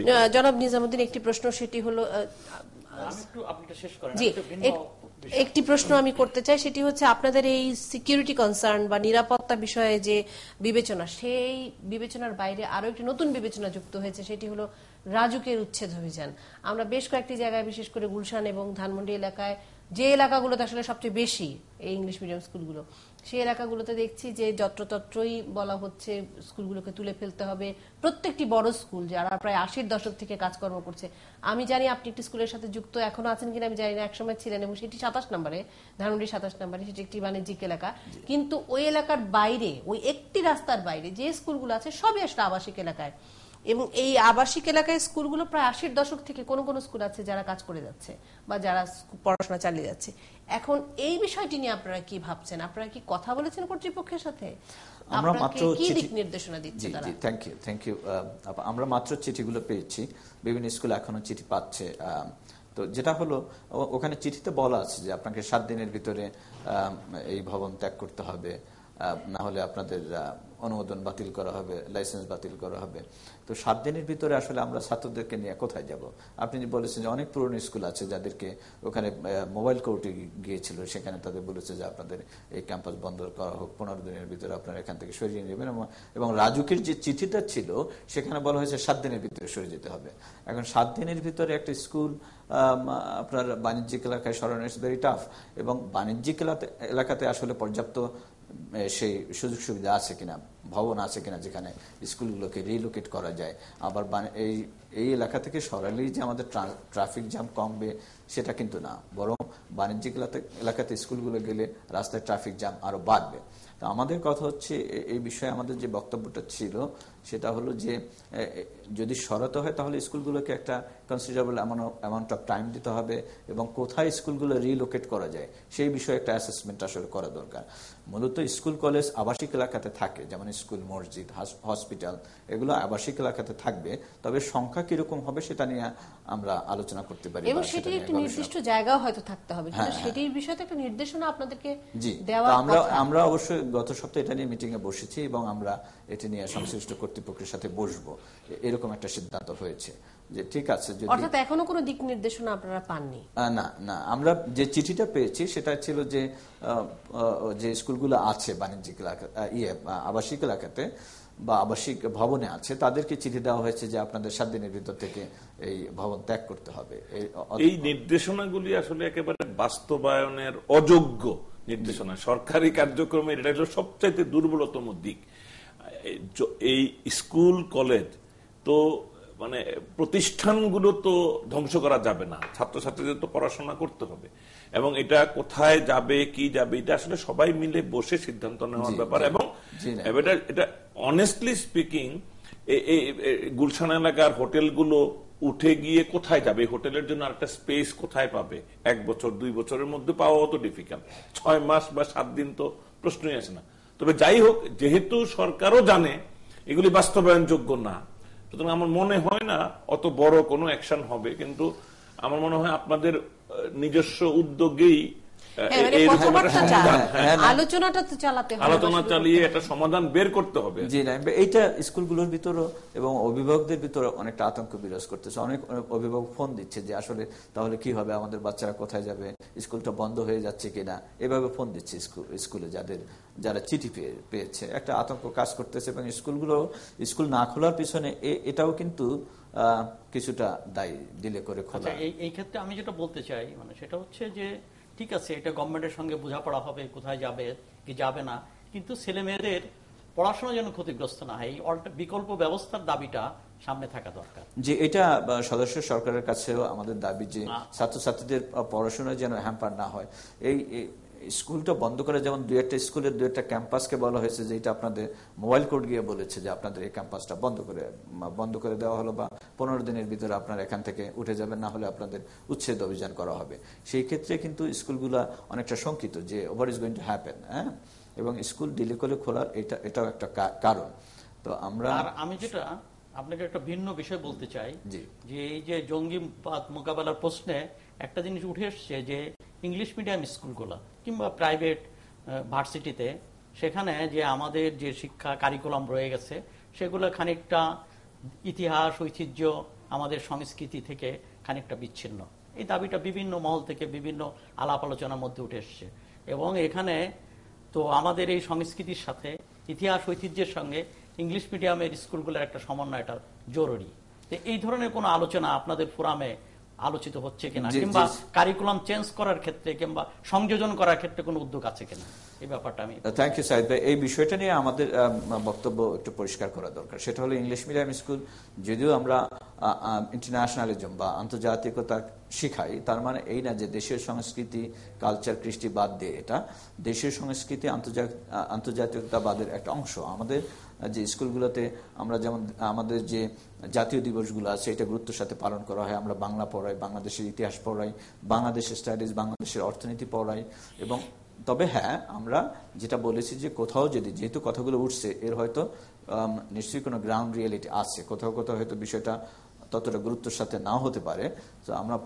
হ্যাঁ, জনাব নিজামুদ্দিন একটি প্রশ্ন সেটি হলো আমি একটু আপনি এটা শেষ করেন জি একটু প্রশ্ন আমি করতে চাই, সেটি হচ্ছে আপনাদের এই সিকিউরিটি কনসার্ন বা নিরাপত্তা বিষয়ে যে বিবেচনা, সেই বিবেচনার বাইরে আরও একটি নতুন বিবেচনা যুক্ত হয়েছে, সেটি হলো রাজুকের উচ্ছেদ অভিযান। আমরা বেশ কয়েকটি জায়গায়, বিশেষ করে গুলশান এবং ধানমন্ডি এলাকায়, যে এলাকাগুলোতে আসলে সবচেয়ে বেশি এই ইংলিশ মিডিয়াম স্কুলগুলো সেই এলাকাগুলোতে দেখছি যে যত্রতত্রই বলা হচ্ছে স্কুলগুলোকে তুলে ফেলতে হবে। প্রত্যেকটি বড় স্কুল যারা প্রায় আশির দশক থেকে কাজকর্ম করছে। আমি জানি আপনি একটি স্কুলের সাথে যুক্ত এখনও আছেন কিনা আমি জানি না একসময় ছিলেন এবং সেটি সাতাশ নম্বরে ধানমন্ডি সাতাশ নম্বরে সেটি একটি বাণিজ্যিক এলাকা। কিন্তু ওই এলাকার বাইরে ওই একটি রাস্তার বাইরে যে স্কুলগুলো আছে সবই আসলে আবাসিক এলাকায়। এবং এই আবাসিক এলাকায় স্কুলগুলো প্রায় আশির দশক থেকে কোন কোন স্কুল আছে যারা কাজ করে যাচ্ছে বা যারা পড়াশোনা চালিয়ে যাচ্ছে। এখন এই বিষয়টি নিয়ে আপনারা কি ভাবছেন? আপনারা কি কথা বলেছেন কর্তৃপক্ষের সাথে? আমরা মাত্র কি দিক নির্দেশনা দিচ্ছে তারা? থ্যাংক ইউ থ্যাংক ইউ আমরা মাত্র চিঠিগুলো পেয়েছি। বিভিন্ন স্কুল এখনও চিঠি পাচ্ছে তো যেটা হলো ওখানে চিঠিতে বলা আছে যে আপনাকে সাত দিনের ভিতরে এই ভবন ত্যাগ করতে হবে না হলে আপনাদের অনুমোদন বাতিল করা হবে লাইসেন্স বাতিল করা হবে। তো সাত দিনের ভিতরে আসলে আমরা ছাত্রদেরকে নিয়ে কোথায় যাব? আপনি বলেছেন যে অনেক পুরনো স্কুল আছে যাদেরকে ওখানে মোবাইল কোর্টে গিয়েছিল, সেখানে তাদের বলেছে যে আপনাদের এই ক্যাম্পাস বন্ধ করা হোক, পনেরো দিনের ভিতরে আপনারা এখান থেকে সরিয়ে নেবেন এবং- রাজুকের যে চিঠিটা ছিল, সেখানে বলা হয়েছে সাত দিনের ভিতরে সরে যেতে হবে। এখন সাত দিনের ভিতরে একটা স্কুল আপনার বাণিজ্যিক এলাকায় সরানো ইটস ভেরি টাফ এবং বাণিজ্যিক এলাকাতে আসলে পর্যাপ্ত সেই সুযোগ সুবিধা আছে কিনা, ভবন আছে কিনা যেখানে স্কুলগুলোকে রিলোকেট করা যায়। আবার এই এই এলাকা থেকে সরালেই যে আমাদের ট্রাফিক জ্যাম কমবে, সেটা কিন্তু না। বরং বাণিজ্যিক এলাকাতে- স্কুলগুলো গেলে রাস্তায় ট্রাফিক জ্যাম আরও বাড়বে। তো আমাদের কথা হচ্ছে এই বিষয়ে আমাদের যে বক্তব্যটা ছিল, সেটা হলো যে যদি সরাতে হয় তাহলে স্কুলগুলোকে একটা কনসিডারেবল অ্যামাউন্ট অফ টাইম দিতে হবে এবং কোথায় স্কুলগুলো রিলোকেট করা যায় সেই বিষয়ে একটা অ্যাসেসমেন্ট আসলে করা দরকার। মূলত স্কুল কলেজ আবাসিক এলাকাতে থাকে যেমন স্কুল মসজিদ হসপিটাল এগুলো আবাসিক এলাকাতে থাকবে তবে সংখ্যা কীরকম হবে সেটা নিয়ে আমরা আলোচনা করতে পারি এবং সেটির একটি নির্দিষ্ট জায়গাও হয়তো থাকতে হবে কিন্তু হ্যাঁ, সেটির বিষয়ে একটা নির্দেশনা আপনাদেরকে দেওয়া আমরা আমরা অবশ্যই গত সপ্তাহে এটা নিয়ে মিটিং এ বসেছি এবং আমরা এটা নিয়ে সংশ্লিষ্ট কর্তৃপক্ষের সাথে বসবো। এরকম একটা সিদ্ধান্ত হয়েছে যে ঠিক আছে যদি অর্থাৎ এখনও কোনো দিক নির্দেশনা আপনারা পাননি? না না আমরা যে চিঠিটা পেয়েছি সেটা ছিল যে আহ, আহ, যে স্কুলগুলো আছে বাণিজ্যিক এলাকা ইয়ে আবাসিক এলাকাতে বা আবাসিক ভবনে আছে তাদেরকে চিঠি দেওয়া হয়েছে যে আপনাদের সাত দিনের ভিতর থেকে এই ভবন ত্যাগ করতে হবে। এই নির্দেশনাগুলি আসলে একেবারে বাস্তবায়নের অযোগ্য নির্দেশনা। সরকারি কার্যক্রমের এটা হলো সবচাইতে দুর্বলতম দিক। এই স্কুল কলেজ তো মানে প্রতিষ্ঠানগুলো তো ধ্বংস করা যাবে না। ছাত্রছাত্রীদের তো পড়াশোনা করতে হবে। এবং এটা কোথায় যাবে কি যাবে এটা আসলে সবাই মিলে বসে সিদ্ধান্ত নেওয়ার ব্যাপার। এবং এটা এটা অনেস্টলি স্পিকিং গুলশান এলাকার হোটেলগুলো উঠে গিয়ে কোথায় যাবে? হোটেলের জন্য একটা স্পেস কোথায় পাবে? এক বছর দুই বছরের মধ্যে পাওয়া অত ডিফিকাল্ট ছয় মাস বা সাত দিন তো প্রশ্নই আসে না। তবে যাই হোক যেহেতু সরকারও জানে এগুলি বাস্তবায়নযোগ্য না সুতরাং আমার মনে হয় না অত বড় কোনো অ্যাকশন হবে, কিন্তু আমার মনে হয় আপনাদের নিজস্ব উদ্যোগেই হ্যাঁ মানে হ্যাঁ, হ্যাঁ, না। আলোচনাটা তো চালাতে হবে। আলোচনা চালিয়ে একটা সমাধান বের করতে হবে। জি না এইটা স্কুলগুলোর ভিতরও এবং অভিভাবকদের ভিতরে অনেকটা আতঙ্ক বিরাজ করতেছে। অনেক অভিভাবক ফোন দিচ্ছে যে আসলে তাহলে কি হবে আমাদের বাচ্চারা কোথায় যাবে স্কুলটা বন্ধ হয়ে যাচ্ছে কিনা? এভাবে ফোন দিচ্ছে স্কুলে যাদের যারা চিঠি পেয়ে পেয়েছে। একটা আতঙ্ক কাজ করতেছে এবং স্কুলগুলো স্কুল না খোলার পিছনে এ- এটাও কিন্তু আহ, কিছুটা দায়ী দিলে করে খোলা। আচ্ছা এই ক্ষেত্রে আমি যেটা বলতে চাই মানে সেটা হচ্ছে যে ঠিক আছে এটা গভর্নমেন্টের সঙ্গে বোঝাপড়া হবে কোথায় যাবে কি যাবে না কিন্তু ছেলে মেয়েদের পড়াশোনা যেন ক্ষতিগ্রস্ত না হয় এই বিকল্প ব্যবস্থার দাবিটা সামনে থাকা দরকার। যে এটা সদস্য সরকারের কাছেও আমাদের দাবি যে ছাত্রছাত্রীদের পড়াশোনা যেন হ্যাম্পার না হয়। এই এই স্কুলটা বন্ধ করে যেমন দু একটা স্কুলের দু একটা ক্যাম্পাসকে বলা হয়েছে যে এটা আপনাদের মোবাইল কোর্ট গিয়ে বলেছে যে আপনাদের এই ক্যাম্পাসটা বন্ধ করে বন্ধ করে দেওয়া হলো বা পনেরো দিনের ভিতরে আপনারা এখান থেকে উঠে যাবেন না হলে আপনাদের উচ্ছেদ অভিযান করা হবে। সেই ক্ষেত্রে কিন্তু স্কুলগুলা অনেকটা শঙ্কিত যে over is going to happen হ্যাঁ? এবং স্কুল ডিলে করে খোলার এটা এটাও একটা কারণ। তো আমরা আমি যেটা আপনাকে একটা ভিন্ন বিষয় বলতে চাই। যে এই যে জঙ্গিবাদ মোকাবেলার প্রশ্নে একটা জিনিস উঠে এসছে যে ইংলিশ মিডিয়াম স্কুলগুলো কিংবা প্রাইভেট ভার্সিটিতে সেখানে যে আমাদের যে শিক্ষা কারিকুলাম রয়ে গেছে সেগুলো খানিকটা ইতিহাস, ঐতিহ্য আমাদের সংস্কৃতি থেকে খানিকটা বিচ্ছিন্ন। এই দাবিটা বিভিন্ন মহল থেকে বিভিন্ন আলাপ আলোচনার মধ্যে উঠে এসছে। এবং এখানে তো আমাদের এই সংস্কৃতির সাথে, ইতিহাস, ঐতিহ্যের সঙ্গে ইংলিশ মিডিয়ামের স্কুলগুলোর একটা সমন্বয়টা জরুরি। তো এই ধরনের কোনো আলোচনা আপনাদের ফোরামে আলোচিত হচ্ছে কিনা। কিংবা কারিকুলাম চেঞ্জ করার ক্ষেত্রে কিংবা সংযোজন করার ক্ষেত্রে কোনো উদ্যোগ আছে কিনা? এই ব্যাপারটা আমি থ্যাংক ইউ সাহিদ ভাই। এই বিষয়টা নিয়ে আমাদের বক্তব্য একটু পরিষ্কার করা দরকার। সেটা হলো ইংলিশ মিডিয়াম স্কুল যদিও আমরা ইন্টারন্যাশনালিজম বা আন্তর্জাতিকতা শিখাই তার মানে এই না যে দেশের সংস্কৃতি কালচার কৃষ্টি বাদ দিয়ে এটা দেশের সংস্কৃতি আন্তর্জাতিক আন্তর্জাতিকতাবাদের একটা অংশ। আমাদের যে স্কুলগুলোতে আমরা যেমন, আমাদের যে জাতীয় দিবসগুলো আছে, এটা গুরুত্বের সাথে পালন করা হয়, আমরা বাংলা পড়াই, বাংলাদেশের ইতিহাস পড়াই বাংলাদেশের স্টাডিজ, বাংলাদেশের অর্থনীতি পড়াই, এবং তবে হ্যাঁ আমরা যেটা বলেছি যে কোথাও যদি, যেহেতু কথাগুলো উঠছে, এর হয়তো নিশ্চয়ই কোনো গ্রাউন্ড রিয়েলিটি আছে, কোথাও কোথাও হয়তো বিষয়টা ততটা গুরুত্বের সাথে না হতে পারে। তো আমরা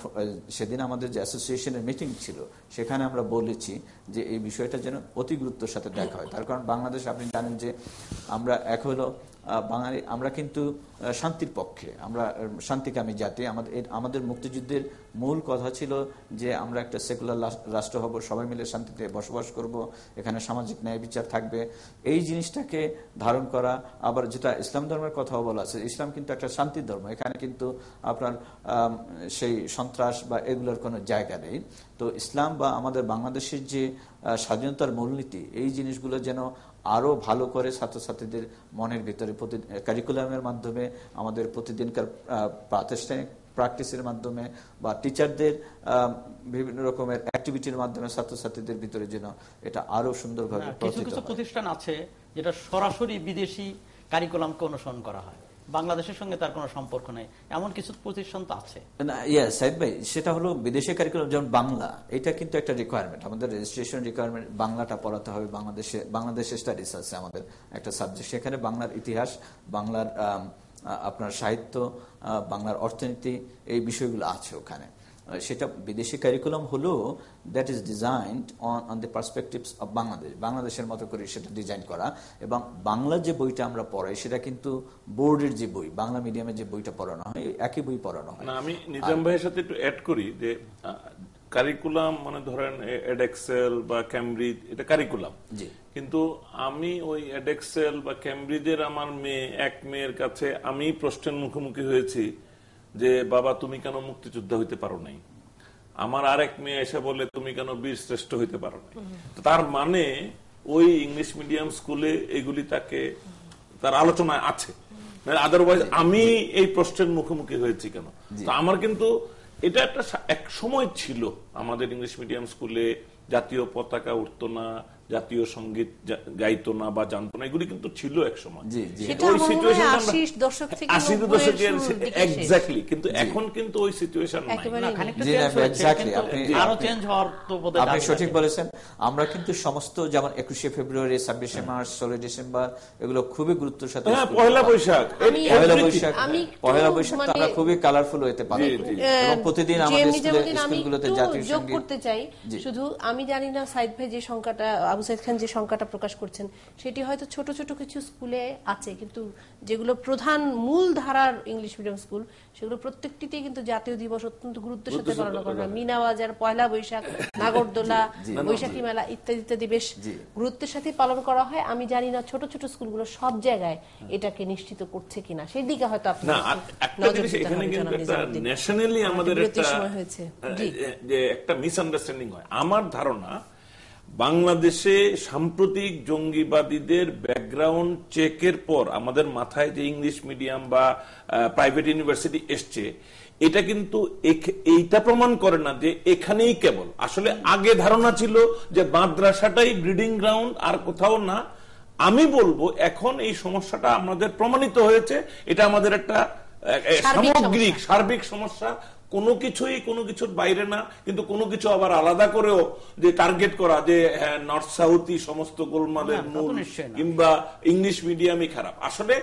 সেদিন আমাদের যে অ্যাসোসিয়েশনের মিটিং ছিল, সেখানে আমরা বলেছি যে এই বিষয়টা যেন অতি গুরুত্বের সাথে দেখা হয়। তার কারণ বাংলাদেশ আপনি জানেন যে আমরা এক হলো বাঙালি, আমরা কিন্তু শান্তির পক্ষে, আমরা শান্তিকামী জাতি। আমাদের আমাদের মুক্তিযুদ্ধের মূল কথা ছিল যে আমরা একটা সেকুলার রাষ্ট্র হব, সবাই মিলে শান্তিতে বসবাস করব, এখানে সামাজিক ন্যায় বিচার থাকবে। এই জিনিসটাকে ধারণ করা, আবার যেটা ইসলাম ধর্মের কথাও বলা আছে, ইসলাম কিন্তু একটা শান্তির ধর্ম, এখানে কিন্তু আপনার সেই সন্ত্রাস বা এগুলোর কোনো জায়গা নেই। তো ইসলাম বা আমাদের বাংলাদেশের যে স্বাধীনতার মূলনীতি, এই জিনিসগুলো যেন আরও ভালো করে ছাত্রছাত্রীদের মনের ভিতরে প্রতি কারিকুলামের মাধ্যমে আমাদের প্রতিদিনকার প্রাতিষ্ঠানিক প্র্যাকটিসের মাধ্যমে বা টিচারদের বিভিন্ন রকমের অ্যাক্টিভিটির মাধ্যমে ছাত্রছাত্রীদের ভিতরে যেন এটা আরও সুন্দরভাবে কিছু কিছু প্রতিষ্ঠান আছে যেটা সরাসরি বিদেশি কারিকুলামকে অনুসরণ করা হয়। বাংলাদেশের সঙ্গে তার কোনো সম্পর্ক নেই। এমন কিছু প্রতিষ্ঠান তো আছে। ইয়েস সাইদ ভাই, সেটা হলো বিদেশি কারিকুলাম যেমন বাংলা, এটা কিন্তু একটা রিকোয়ারমেন্ট আমাদের রেজিস্ট্রেশন রিকোয়ারমেন্ট বাংলাটা পড়াতে হবে, বাংলাদেশে বাংলাদেশে স্টাডিজ আছে আমাদের একটা সাবজেক্ট সেখানে বাংলার ইতিহাস, বাংলার আপনার সাহিত্য বাংলার অর্থনীতি, এই বিষয়গুলো আছে ওখানে। সেটা বিদেশি কারিকুলাম হলেও that is designed on on the perspectives of Bangladesh বাংলাদেশের মতো করে সেটা ডিজাইন করা। এবং বাংলার যে বইটা আমরা পড়াই সেটা কিন্তু বোর্ডের যে বই বাংলা মিডিয়ামের যে বইটা পড়ানো হয় একই বই পড়ানো হয়। আমি নিজাম ভাইয়ের সাথে একটু অ্যাড করি যে কারিকুলাম মানে ধরেন এডেক্সেল বা ক্যামব্রিজ এটা কারিকুলাম জি। কিন্তু আমি ওই এডেক্সেল বা ক্যামব্রিজের আমার মেয়ে এক মেয়ের কাছে আমি প্রশ্নের মুখোমুখি হয়েছি। যে বাবা তুমি কেন মুক্তিযোদ্ধা হইতে পারো নাই? আমার আরেক মেয়ে এসে বলে তুমি কেন বীর শ্রেষ্ঠ হইতে পারো নাই? তার মানে ওই ইংলিশ মিডিয়াম স্কুলে এগুলি তাকে তার আলোচনায় আছে। আদারওয়াইজ আমি এই প্রশ্নের মুখোমুখি হয়েছি কেন? তো আমার কিন্তু এটা একটা এক সময় ছিল আমাদের ইংলিশ মিডিয়াম স্কুলে জাতীয় পতাকা উঠতো না জাতীয় সংগীত গাইতো না বা জানতো না এগুলি কিন্তু ছিল এক সময়। হয়। এক্স্যাক্টলি কিন্তু এখন কিন্তু ওই সিচুয়েশন আপনি- সঠিক বলেছেন। আমরা কিন্তু সমস্ত যেমন একুশে ফেব্রুয়ারি ছাব্বিশে মার্চ ষোলোই ডিসেম্বর এগুলো খুবই গুরুত্বের সাথে হ্যাঁ পয়লা বৈশাখ পয়লা বৈশাখ আমি পয়লা বৈশাখ আমরা খুবই কালারফুল হতে পারি। এবং প্রতিদিন আমাদের স্কুলগুলোতে জাতীয় যোগ সংগীত করতে চাই শুধু আমি জানি না সাইদ ভাই যে সংখ্যাটা আবু সাইদ খান যে সংখ্যাটা প্রকাশ করছেন সেটি হয়তো ছোট ছোট কিছু স্কুলে আছে কিন্তু যেগুলো প্রধান মূল ধারার ইংলিশ মিডিয়াম স্কুল সেগুলো প্রত্যেকটিতেই কিন্তু জাতীয় দিবস অত্যন্ত গুরুত্বের সাথে পালন করা। হয়। মিনা বাজার পয়লা বৈশাখ নাগরদোলা বৈশাখী মেলা ইত্যাদি ইত্যাদি বেশ গুরুত্বের সাথে পালন করা হয়। আমি জানি না ছোট ছোট স্কুলগুলো সব জায়গায় এটাকে নিশ্চিত করছে কিনা। সেই দিকে হয়তো আপনি। ন্যাশনালি আমাদের একটা মিসআন্ডারস্ট্যান্ডিং হয়। আমার ধারণা বাংলাদেশে সাম্প্রতিক জঙ্গিবাদীদের ব্যাকগ্রাউন্ড চেকের পর আমাদের মাথায় যে ইংলিশ মিডিয়াম বা প্রাইভেট ইউনিভার্সিটি এসছে এটা কিন্তু এইটা প্রমাণ করে না যে এখানেই কেবল। আসলে আগে ধারণা ছিল যে মাদ্রাসাটাই ব্রিডিং গ্রাউন্ড আর কোথাও না। আমি বলব এখন এই সমস্যাটা আমাদের প্রমাণিত হয়েছে। এটা আমাদের একটা সামগ্রিক সার্বিক সমস্যা। কোনো কিছুই কোনো কিছুর বাইরে না কিন্তু কোনো কিছু আবার আলাদা করেও যে টার্গেট করা যে হ্যাঁ, নর্থ সাউথই সমস্ত গোলমালের মূল কিংবা ইংলিশ মিডিয়ামই খারাপ। আসলে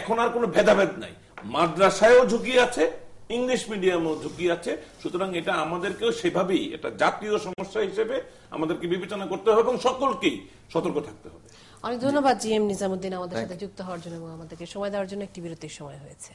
এখন আর কোনো ভেদাভেদ নাই। মাদ্রাসায়ও ঝুঁকি আছে ইংলিশ মিডিয়ামও ঝুঁকি আছে। সুতরাং এটা আমাদেরকেও সেভাবেই এটা জাতীয় সমস্যা হিসেবে আমাদেরকে বিবেচনা করতে হবে এবং সকলকেই সতর্ক থাকতে হবে। অনেক ধন্যবাদ জি এম নিজামুদ্দিন আমাদের সাথে যুক্ত হওয়ার জন্য এবং আমাদেরকে সময় দেওয়ার জন্য একটি বিরতির সময় হয়েছে।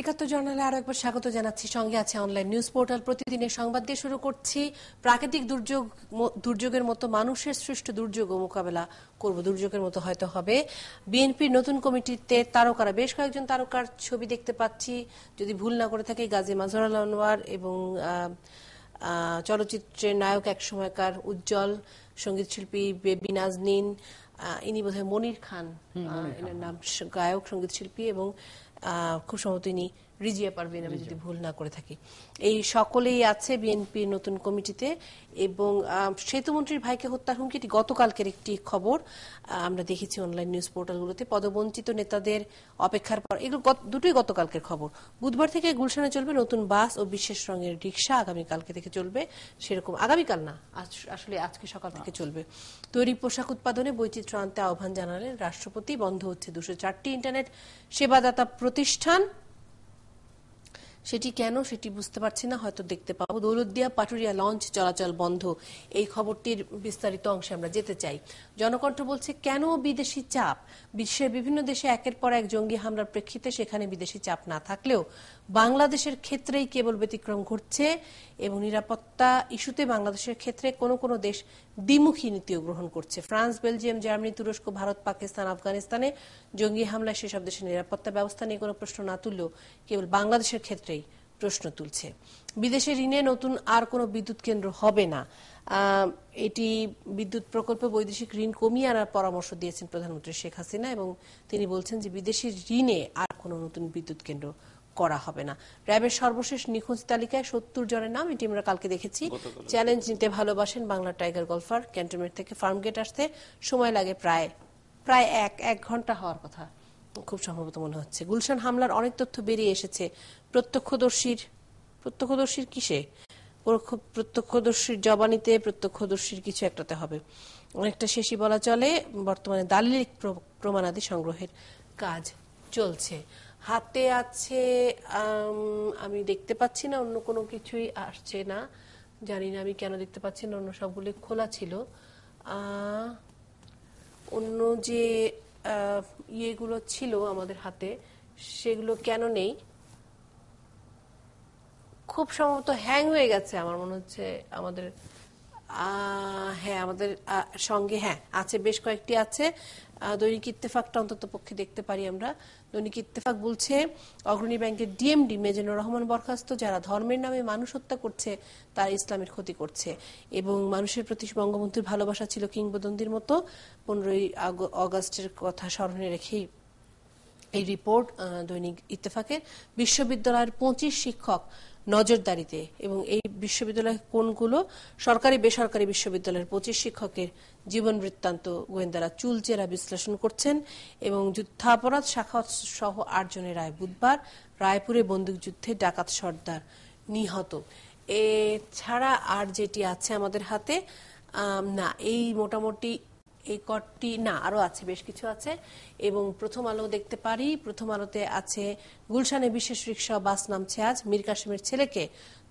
একাত্তর জার্নালে আরও একবার স্বাগত জানাচ্ছি। সঙ্গে আছে অনলাইন নিউজ পোর্টাল। প্রতিদিনের সংবাদ দিয়ে শুরু করছি। প্রাকৃতিক দুর্যোগ দুর্যোগের মতো মানুষের সৃষ্ট দুর্যোগ মোকাবেলা করব। দুর্যোগের মতো হয়তো হবে। বিএনপির নতুন কমিটিতে তারকারা বেশ কয়েকজন তারকার ছবি দেখতে পাচ্ছি। যদি ভুল না করে থাকি গাজী মাজহারুল আনোয়ার এবং চলচ্চিত্রের নায়ক এক সময়কার উজ্জ্বল সংগীত শিল্পী বেবি নাজনীন ইনি বোধহয় মনির খান এনার নাম গায়ক সংগীত শিল্পী এবং আহ, খুব সম্ভবত ইনি রিজিয়া পারবেন আমি যদি ভুল না করে থাকি। এই সকলেই আছে বিএনপির নতুন কমিটিতে এবং সেতুমন্ত্রীর ভাইকে হত্যার হুমকিটি গতকালকের একটি খবর আমরা দেখেছি অনলাইন নিউজ পোর্টালগুলোতে। পদবঞ্চিত নেতাদের অপেক্ষার পর এগুলো দুটোই গতকালকের খবর। বুধবার থেকে গুলশানে চলবে নতুন বাস ও বিশেষ রঙের রিক্সা আগামীকালকে থেকে চলবে সেরকম আগামীকাল না আসলে আজকে সকাল থেকে চলবে। তৈরি পোশাক উৎপাদনে বৈচিত্র্য আনতে আহ্বান জানালেন রাষ্ট্রপতি। বন্ধ হচ্ছে দুশো চারটি ইন্টারনেট সেবাদাতা প্রতিষ্ঠান। সেটি কেন সেটি বুঝতে পারছি না, হয়তো দেখতে পাবো। দৌলতদিয়া পাটুরিয়া লঞ্চ চলাচল বন্ধ। এই খবরটির বিস্তারিত অংশে আমরা যেতে চাই। জনকণ্ঠ বলছে, কেন বিদেশি চাপ? বিশ্বের বিভিন্ন দেশে একের পর এক জঙ্গি হামলার প্রেক্ষিতে সেখানে বিদেশি চাপ না থাকলেও বাংলাদেশের ক্ষেত্রেই কেবল ব্যতিক্রম ঘটছে এবং নিরাপত্তা ইস্যুতে বাংলাদেশের ক্ষেত্রে কোনো কোনো দেশ দ্বিমুখী নীতিও গ্রহণ করছে। ফ্রান্স, বেলজিয়াম, জার্মানি, তুরস্ক, ভারত, পাকিস্তান, আফগানিস্তানে জঙ্গি হামলায় সেসব দেশের নিরাপত্তা ব্যবস্থা নিয়ে কোনো প্রশ্ন না তুললেও কেবল বাংলাদেশের ক্ষেত্রেই প্রশ্ন তুলছে। বিদেশে ঋণে নতুন আর কোনো বিদ্যুৎ কেন্দ্র হবে না। এটি বিদ্যুৎ প্রকল্প বৈদেশিক ঋণ কমিয়ে আনার পরামর্শ দিয়েছেন প্রধানমন্ত্রী শেখ হাসিনা এবং তিনি বলছেন যে বিদেশি ঋণে আর কোনো নতুন বিদ্যুৎ কেন্দ্র করা হবে না। র্যাবের সর্বশেষ নিখোঁজ তালিকায় সত্তর জনের নাম এটি আমরা কালকে দেখেছি। চ্যালেঞ্জ নিতে ভালোবাসেন বাংলা টাইগার গলফার ক্যান্টনমেন্ট থেকে ফার্মগেট আসতে সময় লাগে প্রায় প্রায় এক এক ঘণ্টা হওয়ার কথা খুব সম্ভবত মনে হচ্ছে। গুলশান হামলার অনেক তথ্য বেরিয়ে এসেছে। প্রত্যক্ষদর্শীর প্রত্যক্ষদর্শীর কিসে? প্রত্যক্ষদর্শীর জবানিতে প্রত্যক্ষদর্শীর কিছু একটাতে হবে। অনেকটা শেষই বলা চলে, বর্তমানে দালিলিক প্র- প্রমাণাদি সংগ্রহের কাজ চলছে। হাতে আছে, আমি দেখতে পাচ্ছি না, অন্য কোনো কিছুই আসছে না। জানি না আমি কেন দেখতে পাচ্ছি না, অন্য সবগুলি খোলা ছিল। অন্য যে ইয়েগুলো ছিল আমাদের হাতে, সেগুলো কেন নেই? খুব সম্ভবত হ্যাং হয়ে গেছে আমার মনে হচ্ছে আমাদের হ্যাঁ আমাদের সঙ্গে হ্যাঁ আছে, বেশ কয়েকটি আছে। দৈনিক ইত্তেফাকটা অন্তত পক্ষে দেখতে পারি আমরা। দৈনিক ইত্তেফাক বলছে, অগ্রণী ব্যাংকের ডিএমডি মেজনুর রহমান বরখাস্ত, যারা ধর্মের নামে মানুষ হত্যা করছে, তারা ইসলামের ক্ষতি করছে। এবং মানুষের প্রতি বঙ্গবন্ধুর ভালোবাসা ছিল কিংবদন্তির মতো, পনেরোই অগাস্টের কথা স্মরণে রেখেই এই রিপোর্ট দৈনিক ইত্তেফাকের। বিশ্ববিদ্যালয়ের পঁচিশ শিক্ষক নজরদারিতে এবং এই বিশ্ববিদ্যালয় কোনগুলো? সরকারি, বেসরকারি বিশ্ববিদ্যালয়ের পঁচিশ শিক্ষকের জীবন বৃত্তান্ত গোয়েন্দারা চুলচেরা বিশ্লেষণ করছেন এবং যুদ্ধাপরাধ শাখা সহ আটজনের রায় বুধবার রায়পুরে বন্দুকযুদ্ধে ডাকাত সর্দার নিহত। এছাড়া আর যেটি আছে আমাদের হাতে না, এই মোটামুটি এই কটি না, আরও আছে, বেশ কিছু আছে। এবং প্রথম আলো দেখতে পারি, প্রথম আলোতে আছে গুলশানে বিশেষ রিক্সা বাস নামছে আজ। মীর কাসেমের ছেলেকে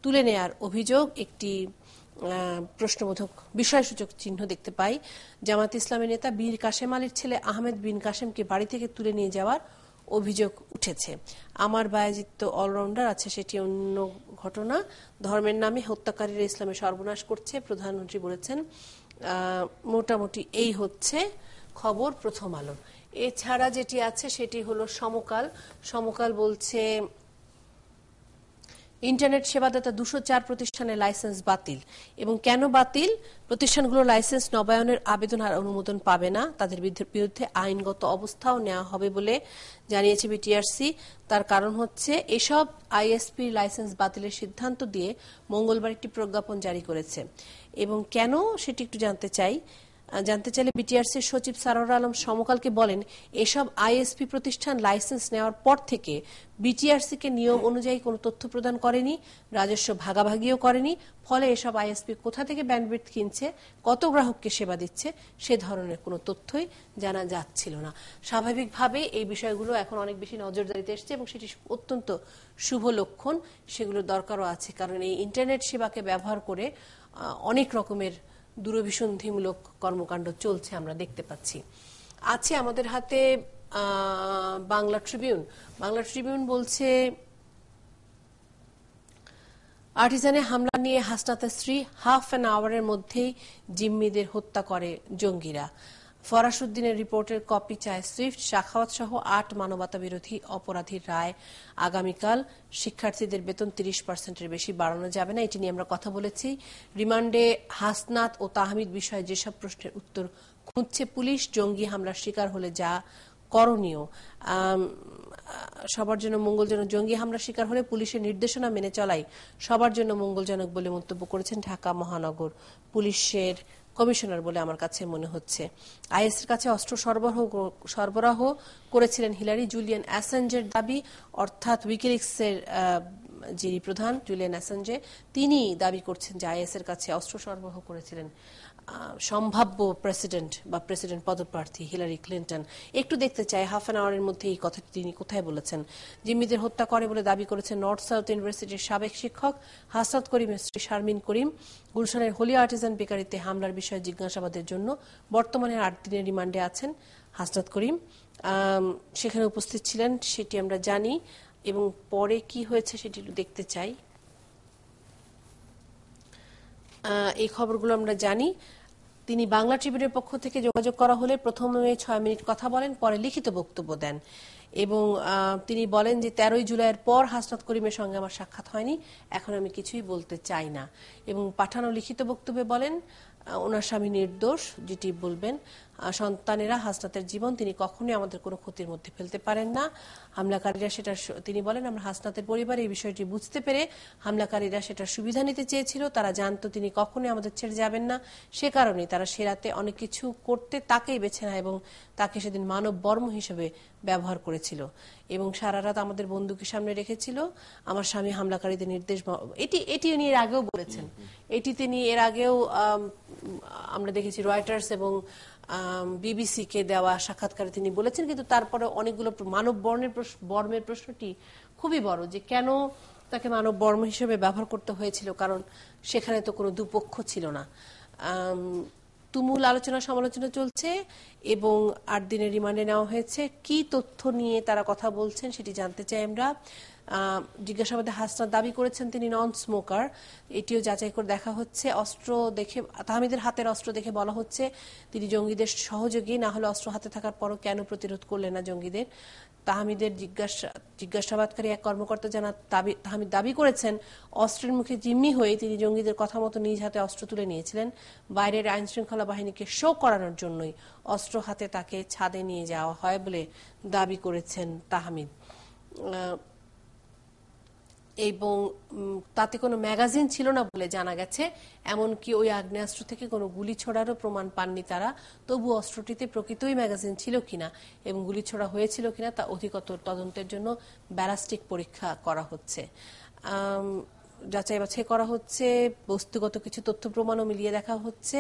তুলে নেয়ার অভিযোগ, একটি প্রশ্নবোধক বিষয়সূচক চিহ্ন দেখতে পাই। জামাত ইসলামের নেতা বীর কাশেম আলীর ছেলে আহমেদ বিন কাশেমকে বাড়ি থেকে তুলে নিয়ে যাওয়ার অভিযোগ উঠেছে। আমার বায়াজিত্য অলরাউন্ডার আছে, সেটি অন্য ঘটনা। ধর্মের নামে হত্যাকারীরা ইসলামে সর্বনাশ করছে, প্রধানমন্ত্রী বলেছেন। মোটামুটি এই হচ্ছে খবর প্রথম আলো। এছাড়া যেটি আছে সেটি হলো সমকাল। সমকাল বলছে, ইন্টারনেট সেবাদাতা দুশো চার প্রতিষ্ঠানের লাইসেন্স বাতিল। এবং কেন বাতিল? প্রতিষ্ঠানগুলো লাইসেন্স নবায়নের আবেদন আর অনুমোদন পাবে না। তাদের বিরুদ্ধে- আইনগত অবস্থাও নেওয়া হবে বলে জানিয়েছে বিটিআরসি। তার কারণ হচ্ছে, এসব আইএসপি লাইসেন্স বাতিলের সিদ্ধান্ত দিয়ে মঙ্গলবার একটি প্রজ্ঞাপন জারি করেছে। এবং কেন সেটি একটু জানতে চাই। জানতে চাইলে বিটিআরসির সচিব সারোয়ার আলম সমকালকে বলেন, এসব আইএসপি প্রতিষ্ঠান লাইসেন্স নেওয়ার পর থেকে বিটিআরসিকে নিয়ম অনুযায়ী কোনো তথ্য প্রদান করেনি, রাজস্ব ভাগাভাগিও করেনি, ফলে এসব আইএসপি কোথা থেকে ব্যান্ডউইথ কিনছে, কত গ্রাহককে সেবা দিচ্ছে, সে ধরনের কোনো তথ্যই জানা যাচ্ছিল না। স্বাভাবিকভাবে এই বিষয়গুলো এখন অনেক বেশি নজরদারিতে এসছে এবং সেটি অত্যন্ত শুভ লক্ষণ, সেগুলোর দরকারও আছে, কারণ এই ইন্টারনেট সেবাকে ব্যবহার করে অনেক রকমের দুরভিসন্ধিমূলক কর্মকাণ্ড চলছে আমরা দেখতে পাচ্ছি। আছে আমাদের হাতে বাংলা ট্রিবিউন। বাংলা ট্রিবিউন বলছে, আর্টিজানে হামলা নিয়ে হাসনাতের স্ত্রী হাফ অ্যান আওয়ারের মধ্যেই জিম্মিদের হত্যা করে জঙ্গিরা। ফরাসুদ্দিনের রিপোর্টের কপি চায় সুইফট, শাখাওয়াত সহ আট মানবতা বিরোধী অপরাধীর রায়। আগামীকাল শিক্ষার্থীদের বেতন তিরিশ পার্সেন্টের বেশি বাড়ানো যাবে না, এটি নিয়ে আমরা কথা বলেছি। রিমান্ডে হাসনাত ও তাহমিদ বিষয়ে যেসব প্রশ্নের উত্তর খুঁজছে পুলিশ, জঙ্গি হামলার শিকার হলে যা করণীয়। সবার জন্য মঙ্গলজনক জঙ্গি হামলার শিকার হলে পুলিশের নির্দেশনা মেনে চলাই সবার জন্য মঙ্গলজনক বলে মন্তব্য করেছেন ঢাকা মহানগর পুলিশের কমিশনার বলে আমার কাছে মনে হচ্ছে। আইএসের কাছে অস্ত্র সরবরাহ সরবরাহ করেছিলেন হিলারি জুলিয়ান অ্যাসেঞ্জের দাবি, অর্থাৎ উইকিলিক্সের যিনি প্রধান, জুলিয়ান অ্যাসেঞ্জে তিনি দাবি করছেন যে আইএসের কাছে অস্ত্র সরবরাহ করেছিলেন। সম্ভাব্য প্রেসিডেন্ট বা প্রেসিডেন্ট পদপ্রার্থী হিলারি ক্লিন্টন একটু দেখতে চাই। হাফ অ্যান আওয়ারের মধ্যে এই কথাটি তিনি কোথায় বলেছেন? জিম্মিদের হত্যা করে বলে দাবি করেছেন নর্থ সাউথ ইউনিভার্সিটির সাবেক শিক্ষক হাসনাত করিমের স্ত্রী শারমিন করিম। গুলশানের হোলি আর্টিজান বেকারিতে হামলার বিষয়ে জিজ্ঞাসাবাদের জন্য বর্তমানে আট দিনের রিমান্ডে আছেন হাসনাত করিম। সেখানে উপস্থিত ছিলেন, সেটি আমরা জানি। এবং পরে কি হয়েছে সেটি দেখতে চাই। এই খবরগুলো আমরা জানি। তিনি বাংলা ট্রিবিউনের পক্ষ থেকে যোগাযোগ করা হলে প্রথমে ছয় মিনিট কথা বলেন, পরে লিখিত বক্তব্য দেন। এবং তিনি বলেন যে, তেরোই জুলাইয়ের পর হাসনাত করিমের সঙ্গে আমার সাক্ষাৎ হয়নি, এখন আমি কিছুই বলতে চাই না। এবং পাঠানো লিখিত বক্তব্যে বলেন ওনার স্বামী নির্দোষ, যেটি বলবেন সন্তানেরা হাসনাতের জীবন, তিনি কখনোই আমাদের কোনো ক্ষতির মধ্যে ফেলতে পারেন না। হামলাকারীরা সেটা তিনি বলেন, আমরা হাসনাতের পরিবার, এই বিষয়টি বুঝতে পেরে হামলাকারীরা সেটার সুবিধা নিতে চেয়েছিল। তারা জানতো তিনি কখনোই আমাদের ছেড়ে যাবেন না। সে কারণে তারা সে রাতে অনেক কিছু করতে তাকেই বেছে নেয় এবং তাকে সেদিন মানব বর্ম হিসেবে ব্যবহার করেছিল এবং সারা রাত আমাদের বন্ধুকে সামনে রেখেছিল। আমার স্বামী হামলাকারীদের নির্দেশ এটি এটি উনি এর আগেও বলেছেন। এটি তিনি এর আগেও আমরা দেখেছি রয়টার্স এবং বিবিসি কে দেওয়া সাক্ষাৎকারে তিনি বলেছেন, কিন্তু তারপরে অনেকগুলো মানব বর্ণের বর্মের প্রশ্নটি খুবই বড় যে কেন তাকে মানব বর্ম হিসেবে ব্যবহার করতে হয়েছিল, কারণ সেখানে তো কোনো দুপক্ষ ছিল না। তুমুল আলোচনা সমালোচনা চলছে এবং আট দিনের রিমান্ডে নেওয়া হয়েছে। কি তথ্য নিয়ে তারা কথা বলছেন সেটি জানতে চাই আমরা। জিজ্ঞাসাবাদে হাসনাত দাবি করেছেন তিনি নন স্মোকার। এটিও যাচাই করে দেখা হচ্ছে, অস্ত্র দেখে, তাহমিদের হাতের অস্ত্র দেখে বলা হচ্ছে তিনি জঙ্গিদের সহযোগী, না হলে অস্ত্র হাতে থাকার পরও কেন প্রতিরোধ করলেন না জঙ্গিদের? তাহমিদের জিজ্ঞাসা, জিজ্ঞাসাবাদকারী এক কর্মকর্তা জানা দাবি, তাহমিদ দাবি করেছেন, অস্ত্রের মুখে জিম্মি হয়ে তিনি জঙ্গিদের কথা মতো নিজ হাতে অস্ত্র তুলে নিয়েছিলেন। বাইরের আইন শৃঙ্খলা বাহিনীকে শো করানোর জন্যই অস্ত্র হাতে তাকে ছাদে নিয়ে যাওয়া হয় বলে দাবি করেছেন তাহমিদ। এবং তাতে কোনো ম্যাগাজিন ছিল না বলে জানা গেছে। এমনকি ওই আগ্নেয়াস্ত্র থেকে কোনো গুলি ছোড়ারও প্রমাণ পাননি তারা। তবু অস্ত্রটিতে প্রকৃতই ম্যাগাজিন ছিল কিনা এবং গুলি ছোড়া হয়েছিল কিনা তা অধিকতর তদন্তের জন্য ব্যারাস্টিক পরীক্ষা করা হচ্ছে। যাচাই বাছাই করা হচ্ছে, বস্তুগত কিছু তথ্য প্রমাণও মিলিয়ে দেখা হচ্ছে।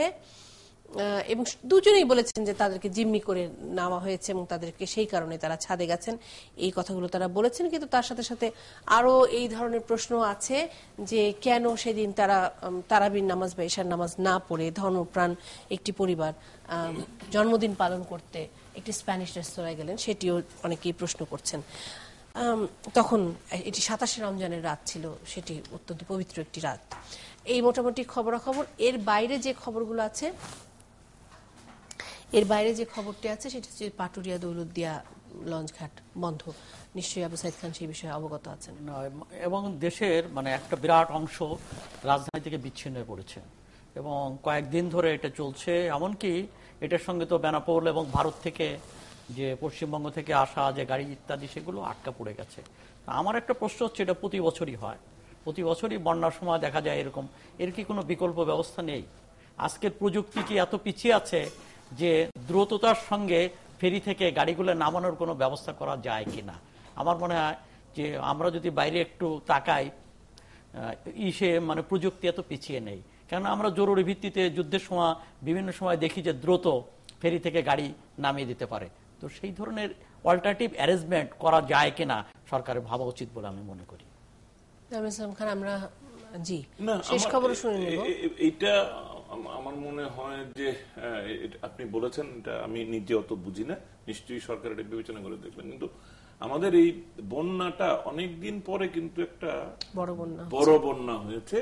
এবং দুজনেই বলেছেন যে তাদেরকে জিম্মি করে নেওয়া হয়েছে এবং তাদেরকে সেই কারণে তারা ছাদে গেছেন। এই কথাগুলো তারা বলেছেন, কিন্তু তার সাথে সাথে আরও এই ধরনের প্রশ্ন আছে যে কেন সেদিন তারা তারাবির নামাজ বা ঈশার নামাজ না পড়ে ধর্মপ্রাণ একটি পরিবার জন্মদিন পালন করতে একটি স্প্যানিশ রেস্তোরাঁয় গেলেন, সেটিও অনেকেই প্রশ্ন করছেন। তখন এটি সাতাশে রমজানের রাত ছিল, সেটি অত্যন্ত পবিত্র একটি রাত। এই মোটামুটি খবরাখবর। এর বাইরে যে খবরগুলো আছে এর বাইরে যে খবরটি আছে, সেটা হচ্ছে পাটুরিয়া দৌলতদিয়া লঞ্চঘাট বন্ধ। নিশ্চয়ই আবু সাইদ খান সেই বিষয়ে অবগত আছেন। এবং দেশের মানে একটা বিরাট অংশ রাজধানী থেকে বিচ্ছিন্ন হয়ে পড়েছে। এবং কয়েকদিন ধরে এটা চলছে, এমনকি এটার সঙ্গে তো বেনাপোল এবং ভারত থেকে যে পশ্চিমবঙ্গ থেকে আসা যে গাড়ি ইত্যাদি, সেগুলো আটকা পড়ে গেছে। আমার একটা প্রশ্ন হচ্ছে, এটা প্রতি বছরই হয়? প্রতি বছরই বন্যার সময় দেখা যায় এরকম। এর কি কোনো বিকল্প ব্যবস্থা নেই? আজকের প্রযুক্তি কি এত পিছিয়ে আছে যে দ্রুততার সঙ্গে ফেরি থেকে গাড়িগুলো নামানোর কোনো ব্যবস্থা করা যায় কিনা। আমার মনে হয় যে আমরা যদি বাইরে একটু তাকাই ইসে মানে প্রযুক্তি এত পিছিয়ে নেই। কেন আমরা জরুরি ভিত্তিতে যুদ্ধের সময় বিভিন্ন সময় দেখি যে দ্রুত ফেরি থেকে গাড়ি নামিয়ে দিতে পারে। তো সেই ধরনের অল্টারনেটিভ অ্যারেঞ্জমেন্ট করা যায় কিনা সরকারের ভাবা উচিত বলে আমি মনে করি। খান আমরা জি শেষ খবর শুনে নেব এ- এ- এ- এইটা আম- আমার মনে হয় যে আপনি বলেছেন এটা আমি নিজে অত বুঝি না। নিশ্চয়ই সরকার এটা বিবেচনা করে দেখবেন। কিন্তু আমাদের এই বন্যাটা অনেক দিন পরে কিন্তু একটা বড় বন্যা বড় বন্যা হয়েছে।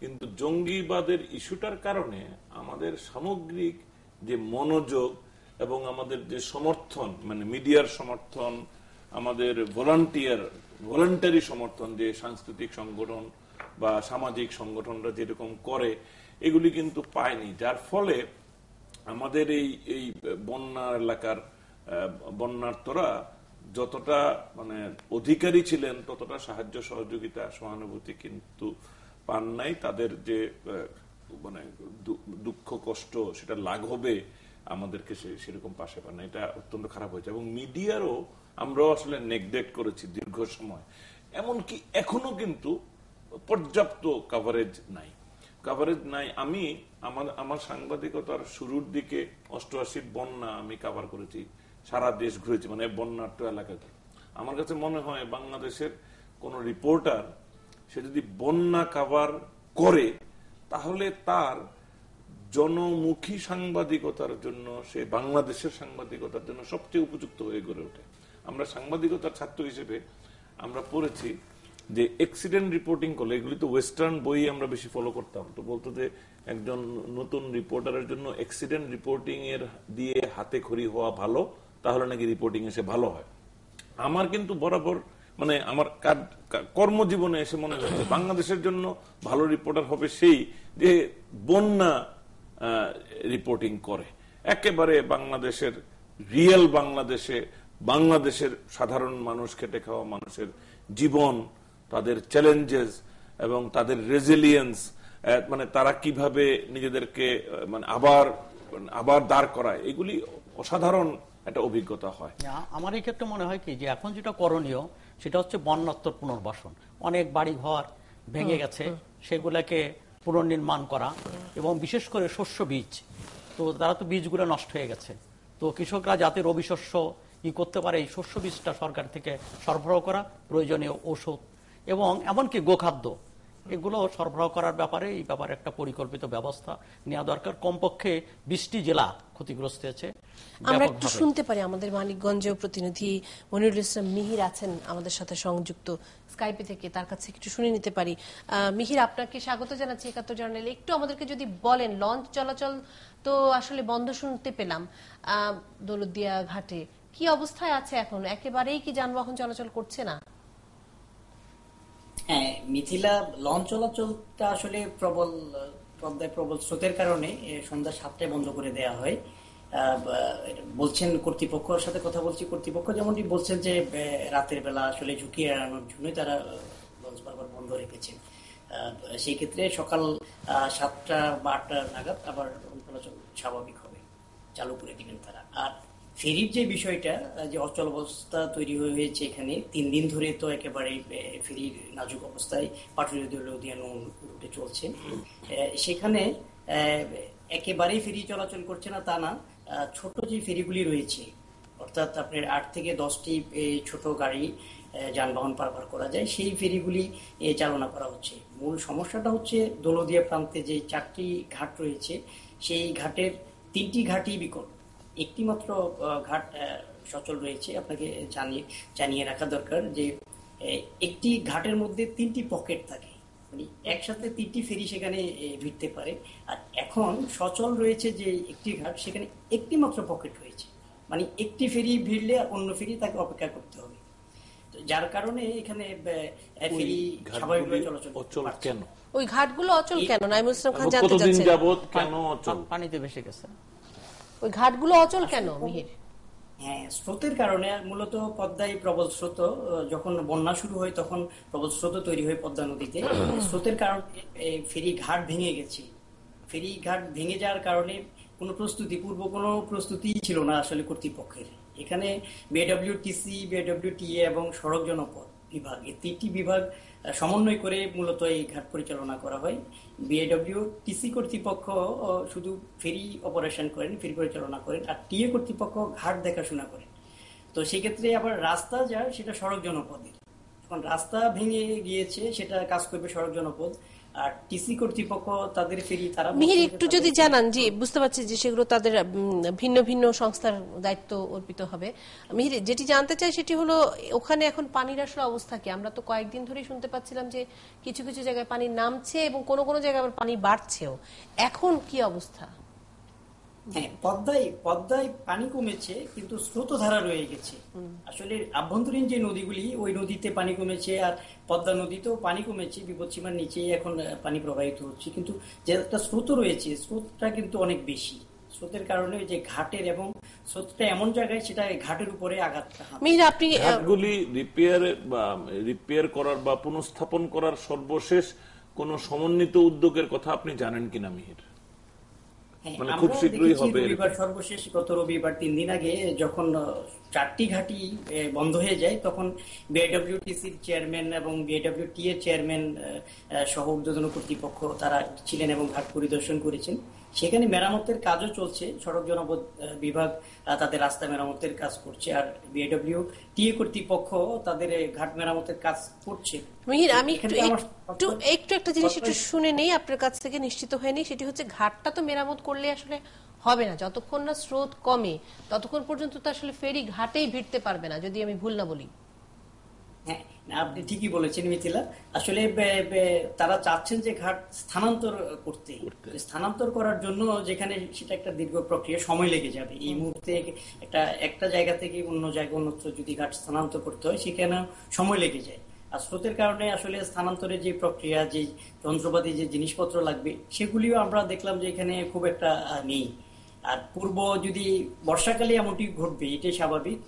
কিন্তু জঙ্গিবাদের ইস্যুটার কারণে আমাদের সামগ্রিক যে মনোযোগ এবং আমাদের যে সমর্থন মানে মিডিয়ার সমর্থন আমাদের ভলান্টিয়ার ভলান্টারি সমর্থন যে সাংস্কৃতিক সংগঠন বা সামাজিক সংগঠনরা যেরকম করে এগুলি কিন্তু পায়নি। যার ফলে আমাদের এই এই বন্যা এলাকার আহ, বন্যার্তরা যতটা মানে অধিকারী ছিলেন ততটা সাহায্য সহযোগিতা সহানুভূতি কিন্তু পান নাই। তাদের যে মানে দুঃখ কষ্ট সেটা লাঘবে আমাদেরকে সে- সেরকম পাশে পান না এটা অত্যন্ত খারাপ হয়েছে। এবং মিডিয়ারও আমরাও আসলে নেগলেক্ট করেছি দীর্ঘ সময়। এমনকি এখনও কিন্তু পর্যাপ্ত কাভারেজ নাই। কাভারেজ নাই। আমি আমার আমার সাংবাদিকতার শুরুর দিকে অষ্টআশির বন্যা আমি কাভার করেছি। সারা দেশ ঘুরেছি মানে বন্যাট্য এলাকাতে আমার কাছে মনে হয় বাংলাদেশের কোন রিপোর্টার সে যদি বন্যা কাভার করে, তাহলে তার জনমুখী সাংবাদিকতার জন্য, সে বাংলাদেশের সাংবাদিকতার জন্য সবচেয়ে উপযুক্ত হয়ে গড়ে ওঠে। আমরা সাংবাদিকতার ছাত্র হিসেবে আমরা পড়েছি যে এক্সিডেন্ট রিপোর্টিং করলে, এগুলি তো ওয়েস্টার্ন বই আমরা বেশি ফলো করতাম। তো বলতো যে, একজন নতুন রিপোর্টারের জন্য এক্সিডেন্ট রিপোর্টিং এর দিয়ে হাতে খড়ি হওয়া ভালো, তাহলে নাকি রিপোর্টিং এসে ভালো হয়। আমার কিন্তু বরাবর মানে আমার কর্মজীবনে এসে মনে হচ্ছে বাংলাদেশের জন্য ভালো রিপোর্টার হবে সেই যে বন্যা রিপোর্টিং করে। একেবারে বাংলাদেশের রিয়েল বাংলাদেশে, বাংলাদেশের সাধারণ মানুষ খেটে খাওয়া মানুষের জীবন তাদের চ্যালেঞ্জেস এবং তাদের রেজিলিয়েন্স মানে তারা কীভাবে নিজেদেরকে মানে আবার আবার দাঁড় করায় এগুলি অসাধারণ একটা অভিজ্ঞতা হয়। আমার এই ক্ষেত্রে মনে হয় কি যে এখন যেটা করণীয় সেটা হচ্ছে বন্যাত্তর পুনর্বাসন। অনেক বাড়ি ঘর ভেঙে গেছে সেগুলোকে পুনর্নির্মাণ করা এবং বিশেষ করে শস্য বীজ। তো তারা তো বীজগুলো নষ্ট হয়ে গেছে। তো কৃষকরা যাতে রবি শস্য ই করতে পারে এই শস্য বীজটা সরকার থেকে সরবরাহ করা প্রয়োজনীয় ওষুধ এবং এমনকি গোখাদ্য এগুলো সরবরাহ করার ব্যাপারে এই ব্যাপারে একটা পরিকল্পিত ব্যবস্থা নেওয়া দরকার। কমপক্ষে বিশটি জেলা ক্ষতিগ্রস্ত হয়েছে আমরা একটু শুনতে পারি আমাদের মানিকগঞ্জেও প্রতিনিধি মনিরুল ইসলাম মিহির আছেন আমাদের সাথে সংযুক্ত স্কাইপে থেকে তার কাছে একটু শুনে নিতে পারি। মিহির আপনাকে স্বাগত জানাচ্ছি একাত্তর জার্নালে। একটু আমাদেরকে যদি বলেন লঞ্চ চলাচল তো আসলে বন্ধ শুনতে পেলাম। আহ, দৌলতদিয়া ঘাটে কি অবস্থায় আছে এখন? একেবারেই কি যানবাহন চলাচল করছে না? হ্যাঁ মিথিলা লঞ্চ চলাচলটা আসলে প্রবল পদ্মায় প্রবল স্রোতের কারণে সন্ধ্যা সাতটায় বন্ধ করে দেওয়া হয়। বলছেন কর্তৃপক্ষের সাথে কথা বলছি কর্তৃপক্ষ, যেমনটি বলছেন যে রাতের বেলা আসলে ঝুঁকি এড়ানোর জন্যই তারা লঞ্চ বারবার বন্ধ রেখেছেন সেই ক্ষেত্রে সকাল সাতটা বা আটটা নাগাদ আবার চলাচল স্বাভাবিক হবে। চালু করে দিবেন তারা। আর ফেরির যে বিষয়টা যে অচল অবস্থা তৈরি হয়ে হয়েছে এখানে, তিন দিন ধরে তো একেবারে ফেরির নাজুক অবস্থায় পাটুরিয়া রুটে চলছে। সেখানে একেবারেই ফেরি চলাচল করছে না তা না ছোট যে ফেরিগুলি রয়েছে, অর্থাৎ আপনার আট থেকে দশটি ছোট গাড়ি যানবাহন পারাপার করা যায়, সেই ফেরিগুলি চালনা করা হচ্ছে। মূল সমস্যাটা হচ্ছে দোলদিয়া প্রান্তে যে চারটি ঘাট রয়েছে, সেই ঘাটের তিনটি ঘাটই বিকল একটি মাত্র আহ, ঘাট সচল রয়েছে। আপনাকে জানিয়ে জানিয়ে রাখা দরকার যে একটি ঘাটের মধ্যে তিনটি পকেট থাকে। মানে একসাথে তিনটি ফেরি সেখানে ভিড়তে পারে। আর এখন সচল রয়েছে যে একটি ঘাট সেখানে একটি মাত্র পকেট রয়েছে। মানে একটি ফেরি ভিড়লে আর অন্য ফেরি তাকে অপেক্ষা করতে হবে। তো যার কারণে এখানে ফেরি স্বাভাবিকভাবে চলাচল অচল কেন? ওই ঘাটগুলো অচল কেন? নাইমুল ইসলাম খান জানতে কতদিন চাচ্ছেন। যাবত কেন অচল? পানিতে ভেসে গেছে। ওই ঘাটগুলো অচল কেন মিহির? হ্যাঁ স্রোতের কারণে মূলত পদ্মায় প্রবল স্রোত যখন বন্যা শুরু হয় তখন প্রবল স্রোত তৈরি হয় পদ্মা নদীতে। স্রোতের কারণে ফেরি ঘাট ভেঙে গেছে। ফেরি ঘাট ভেঙে যাওয়ার কারণে কোনো প্রস্তুতি পূর্ব কোনো প্রস্তুতি ছিল না আসলে কর্তৃপক্ষের। এখানে বিএডব্লিউটিসি বিএডব্লিউটিএ এবং সড়ক জনপথ। বিভাগ। এই তিনটি বিভাগ সমন্বয় করে মূলত এই ঘাট পরিচালনা করা হয়। বিএডব্লিউ টিসি কর্তৃপক্ষ শুধু ফেরি অপারেশন করেন, ফেরি পরিচালনা করেন, আর টিএ কর্তৃপক্ষ ঘাট দেখাশোনা করেন। তো সেক্ষেত্রে আবার রাস্তা যা সেটা সড়ক জনপদের। এখন রাস্তা ভেঙে গিয়েছে, সেটা কাজ করবে সড়ক জনপদ। আর টিসি কর্তৃপক্ষ তাদের ফেরি তারা মিহির একটু যদি জানান জি বুঝতে পারছি যে সেগুলো তাদের ভিন্ন ভিন্ন সংস্থার দায়িত্ব অর্পিত হবে। মিহির যেটি জানতে চাই সেটি হলো ওখানে এখন পানির আসলে অবস্থা কি? আমরা তো কয়েকদিন ধরেই শুনতে পাচ্ছিলাম যে কিছু কিছু জায়গায় পানি নামছে এবং কোনো কোনো জায়গায় আবার পানি বাড়ছেও। এখন কি অবস্থা? হ্যাঁ পদ্মায় পদ্মায় পানি কমেছে কিন্তু স্রোতধারা রয়ে গেছে। আসলে আভ্যন্তরীণ যে নদীগুলি ওই নদীতে পানি কমেছে আর পদ্মা নদীতেও পানি কমেছে বিপদসীমার নিচে এখন পানি প্রবাহিত হচ্ছে। কিন্তু যে একটা স্রোত রয়েছে স্রোতটা কিন্তু অনেক বেশি। স্রোতের কারণে যে ঘাটের এবং স্রোতটা এমন জায়গায় সেটা ঘাটের উপরে আঘাত হানছে। আপনি ঘাটগুলি রিপেয়ার বা রিপেয়ার করার বা পুনঃস্থাপন করার সর্বশেষ কোন সমন্বিত উদ্যোগের কথা আপনি জানেন কিনা মিহির মানে খুব শীঘ্রই হবে রবিবার সর্বশেষ গত রবিবার তিন দিন আগে যখন চারটি ঘাটি বন্ধ হয়ে যায় তখন বিআইডব্লিউটিসির চেয়ারম্যান এবং বিআইডব্লিউটি এর চেয়ারম্যান সহ উদ্বোধন কর্তৃপক্ষ তারা ছিলেন এবং ঘাট পরিদর্শন করেছেন। সেখানে মেরামতের কাজও চলছে। সড়ক জনপদ বিভাগ তাদের রাস্তা মেরামতের কাজ করছে। আর বিআইডব্লিউ টিএ কর্তৃপক্ষ তাদের ঘাট মেরামতের কাজ করছে। মিহির আমি একটু একটু একটু জিনিস একটু শুনে নেই আপনার কাছ থেকে নিশ্চিত হয়ে নেই। সেটি হচ্ছে ঘাটটা তো মেরামত করলে আসলে হবে না। যতক্ষণ না স্রোত কমে ততক্ষণ পর্যন্ত তো আসলে ফেরি ঘাটেই ভিড়তে পারবে না যদি আমি ভুল না বলি। হ্যাঁ আপনি ঠিকই বলেছেন মিথিলা। আসলে তারা চাচ্ছেন যে ঘাট স্থানান্তর করতে। স্থানান্তর করার জন্য যেখানে সেটা একটা দীর্ঘ প্রক্রিয়া সময় লেগে যাবে। এই মুহূর্তে একটা একটা জায়গা থেকে অন্য জায়গা অন্যত্র যদি ঘাট স্থানান্তর করতে হয় সেখানে সময় লেগে যায়। আর স্রোতের কারণে আসলে স্থানান্তরের যে প্রক্রিয়া যে যন্ত্রপাতি যে জিনিসপত্র লাগবে সেগুলিও আমরা দেখলাম যে এখানে খুব একটা নেই। আর পূর্ব যদি বর্ষাকালে এমনটি ঘটবে এটাই স্বাভাবিক।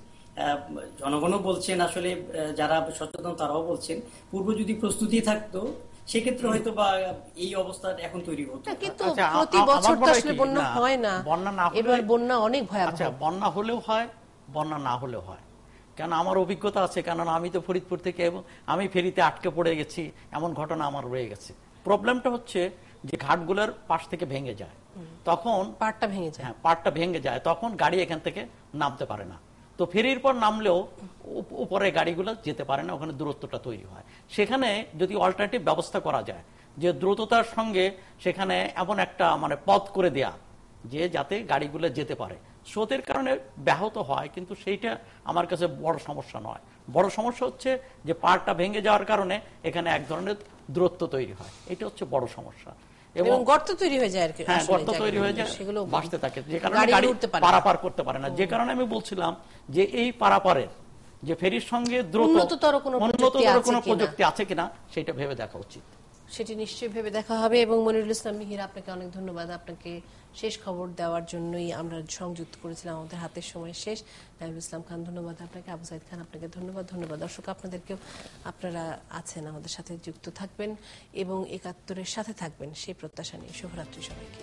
জনগণও বলছেন আসলে যারা সচেতন তারাও বলছেন। পূর্ব যদি প্রস্তুতি থাকতো সেক্ষেত্রে হয়তো বা এই অবস্থা এখন তৈরি হতো। কিন্তু আচ্ছা, প্রতি বছর তো আসলে বন্যা হয় না। বন্যা না এবার বন্যা অনেক ভয়াবহ। আচ্ছা বন্যা হলেও হয় বন্যা না হলেও হয়। কেন আমার অভিজ্ঞতা আছে কেননা আমি তো ফরিদপুর থেকে এবং আমি ফেরিতে আটকে পড়ে গেছি এমন ঘটনা আমার রয়ে গেছে। প্রবলেমটা হচ্ছে যে ঘাটগুলোর পাশ থেকে ভেঙে যায়। তখন পাড়টা ভেঙে যায়। হ্যাঁ পাটটা ভেঙে যায় তখন গাড়ি এখান থেকে নামতে পারে না। তো ফেরির পর নামলেও উপরে গাড়িগুলো যেতে পারে না, ওখানে দূরত্বটা তৈরি হয়। সেখানে যদি অল্টারনেটিভ ব্যবস্থা করা যায়, যে দ্রুততার সঙ্গে সেখানে এমন একটা মানে পথ করে দেয়া, যে যাতে গাড়িগুলো যেতে পারে। স্রোতের কারণে ব্যাহত হয়, কিন্তু সেইটা আমার কাছে বড় সমস্যা নয়। বড় সমস্যা হচ্ছে যে পাড়টা ভেঙে যাওয়ার কারণে এখানে এক ধরনের দূরত্ব তৈরি হয়। এটা হচ্ছে বড় সমস্যা। এবং গর্ত তৈরি হয়ে যায় আর কি হ্যাঁ গর্ত তৈরি হয়ে যায় সেগুলো থাকে। যে কারণে গাড়ি। পারাপার করতে পারে না। যে কারণে আমি বলছিলাম যে এই পারাপারের যে ফেরির সঙ্গে দ্রুত উন্নততর কিনা? প্রযুক্তি আছে কিনা সেটা ভেবে দেখা উচিত। সেটি নিশ্চয়ই ভেবে দেখা হবে এবং মনিরুল ইসলাম মিহির আপনাকে অনেক ধন্যবাদ। আপনাকে শেষ খবর দেওয়ার জন্যই আমরা সংযুক্ত করেছিলাম, আমাদের হাতের সময় শেষ। নাইবুল ইসলাম খান, ধন্যবাদ আপনাকে। আবু সাইদ খান, আপনাকে ধন্যবাদ। ধন্যবাদ দর্শক, আপনাদেরকেও আপনারা আছেন, আমাদের সাথে যুক্ত থাকবেন এবং একাত্তরের সাথে থাকবেন সেই প্রত্যাশা নিয়ে। শুভরাত্রি সবাইকে।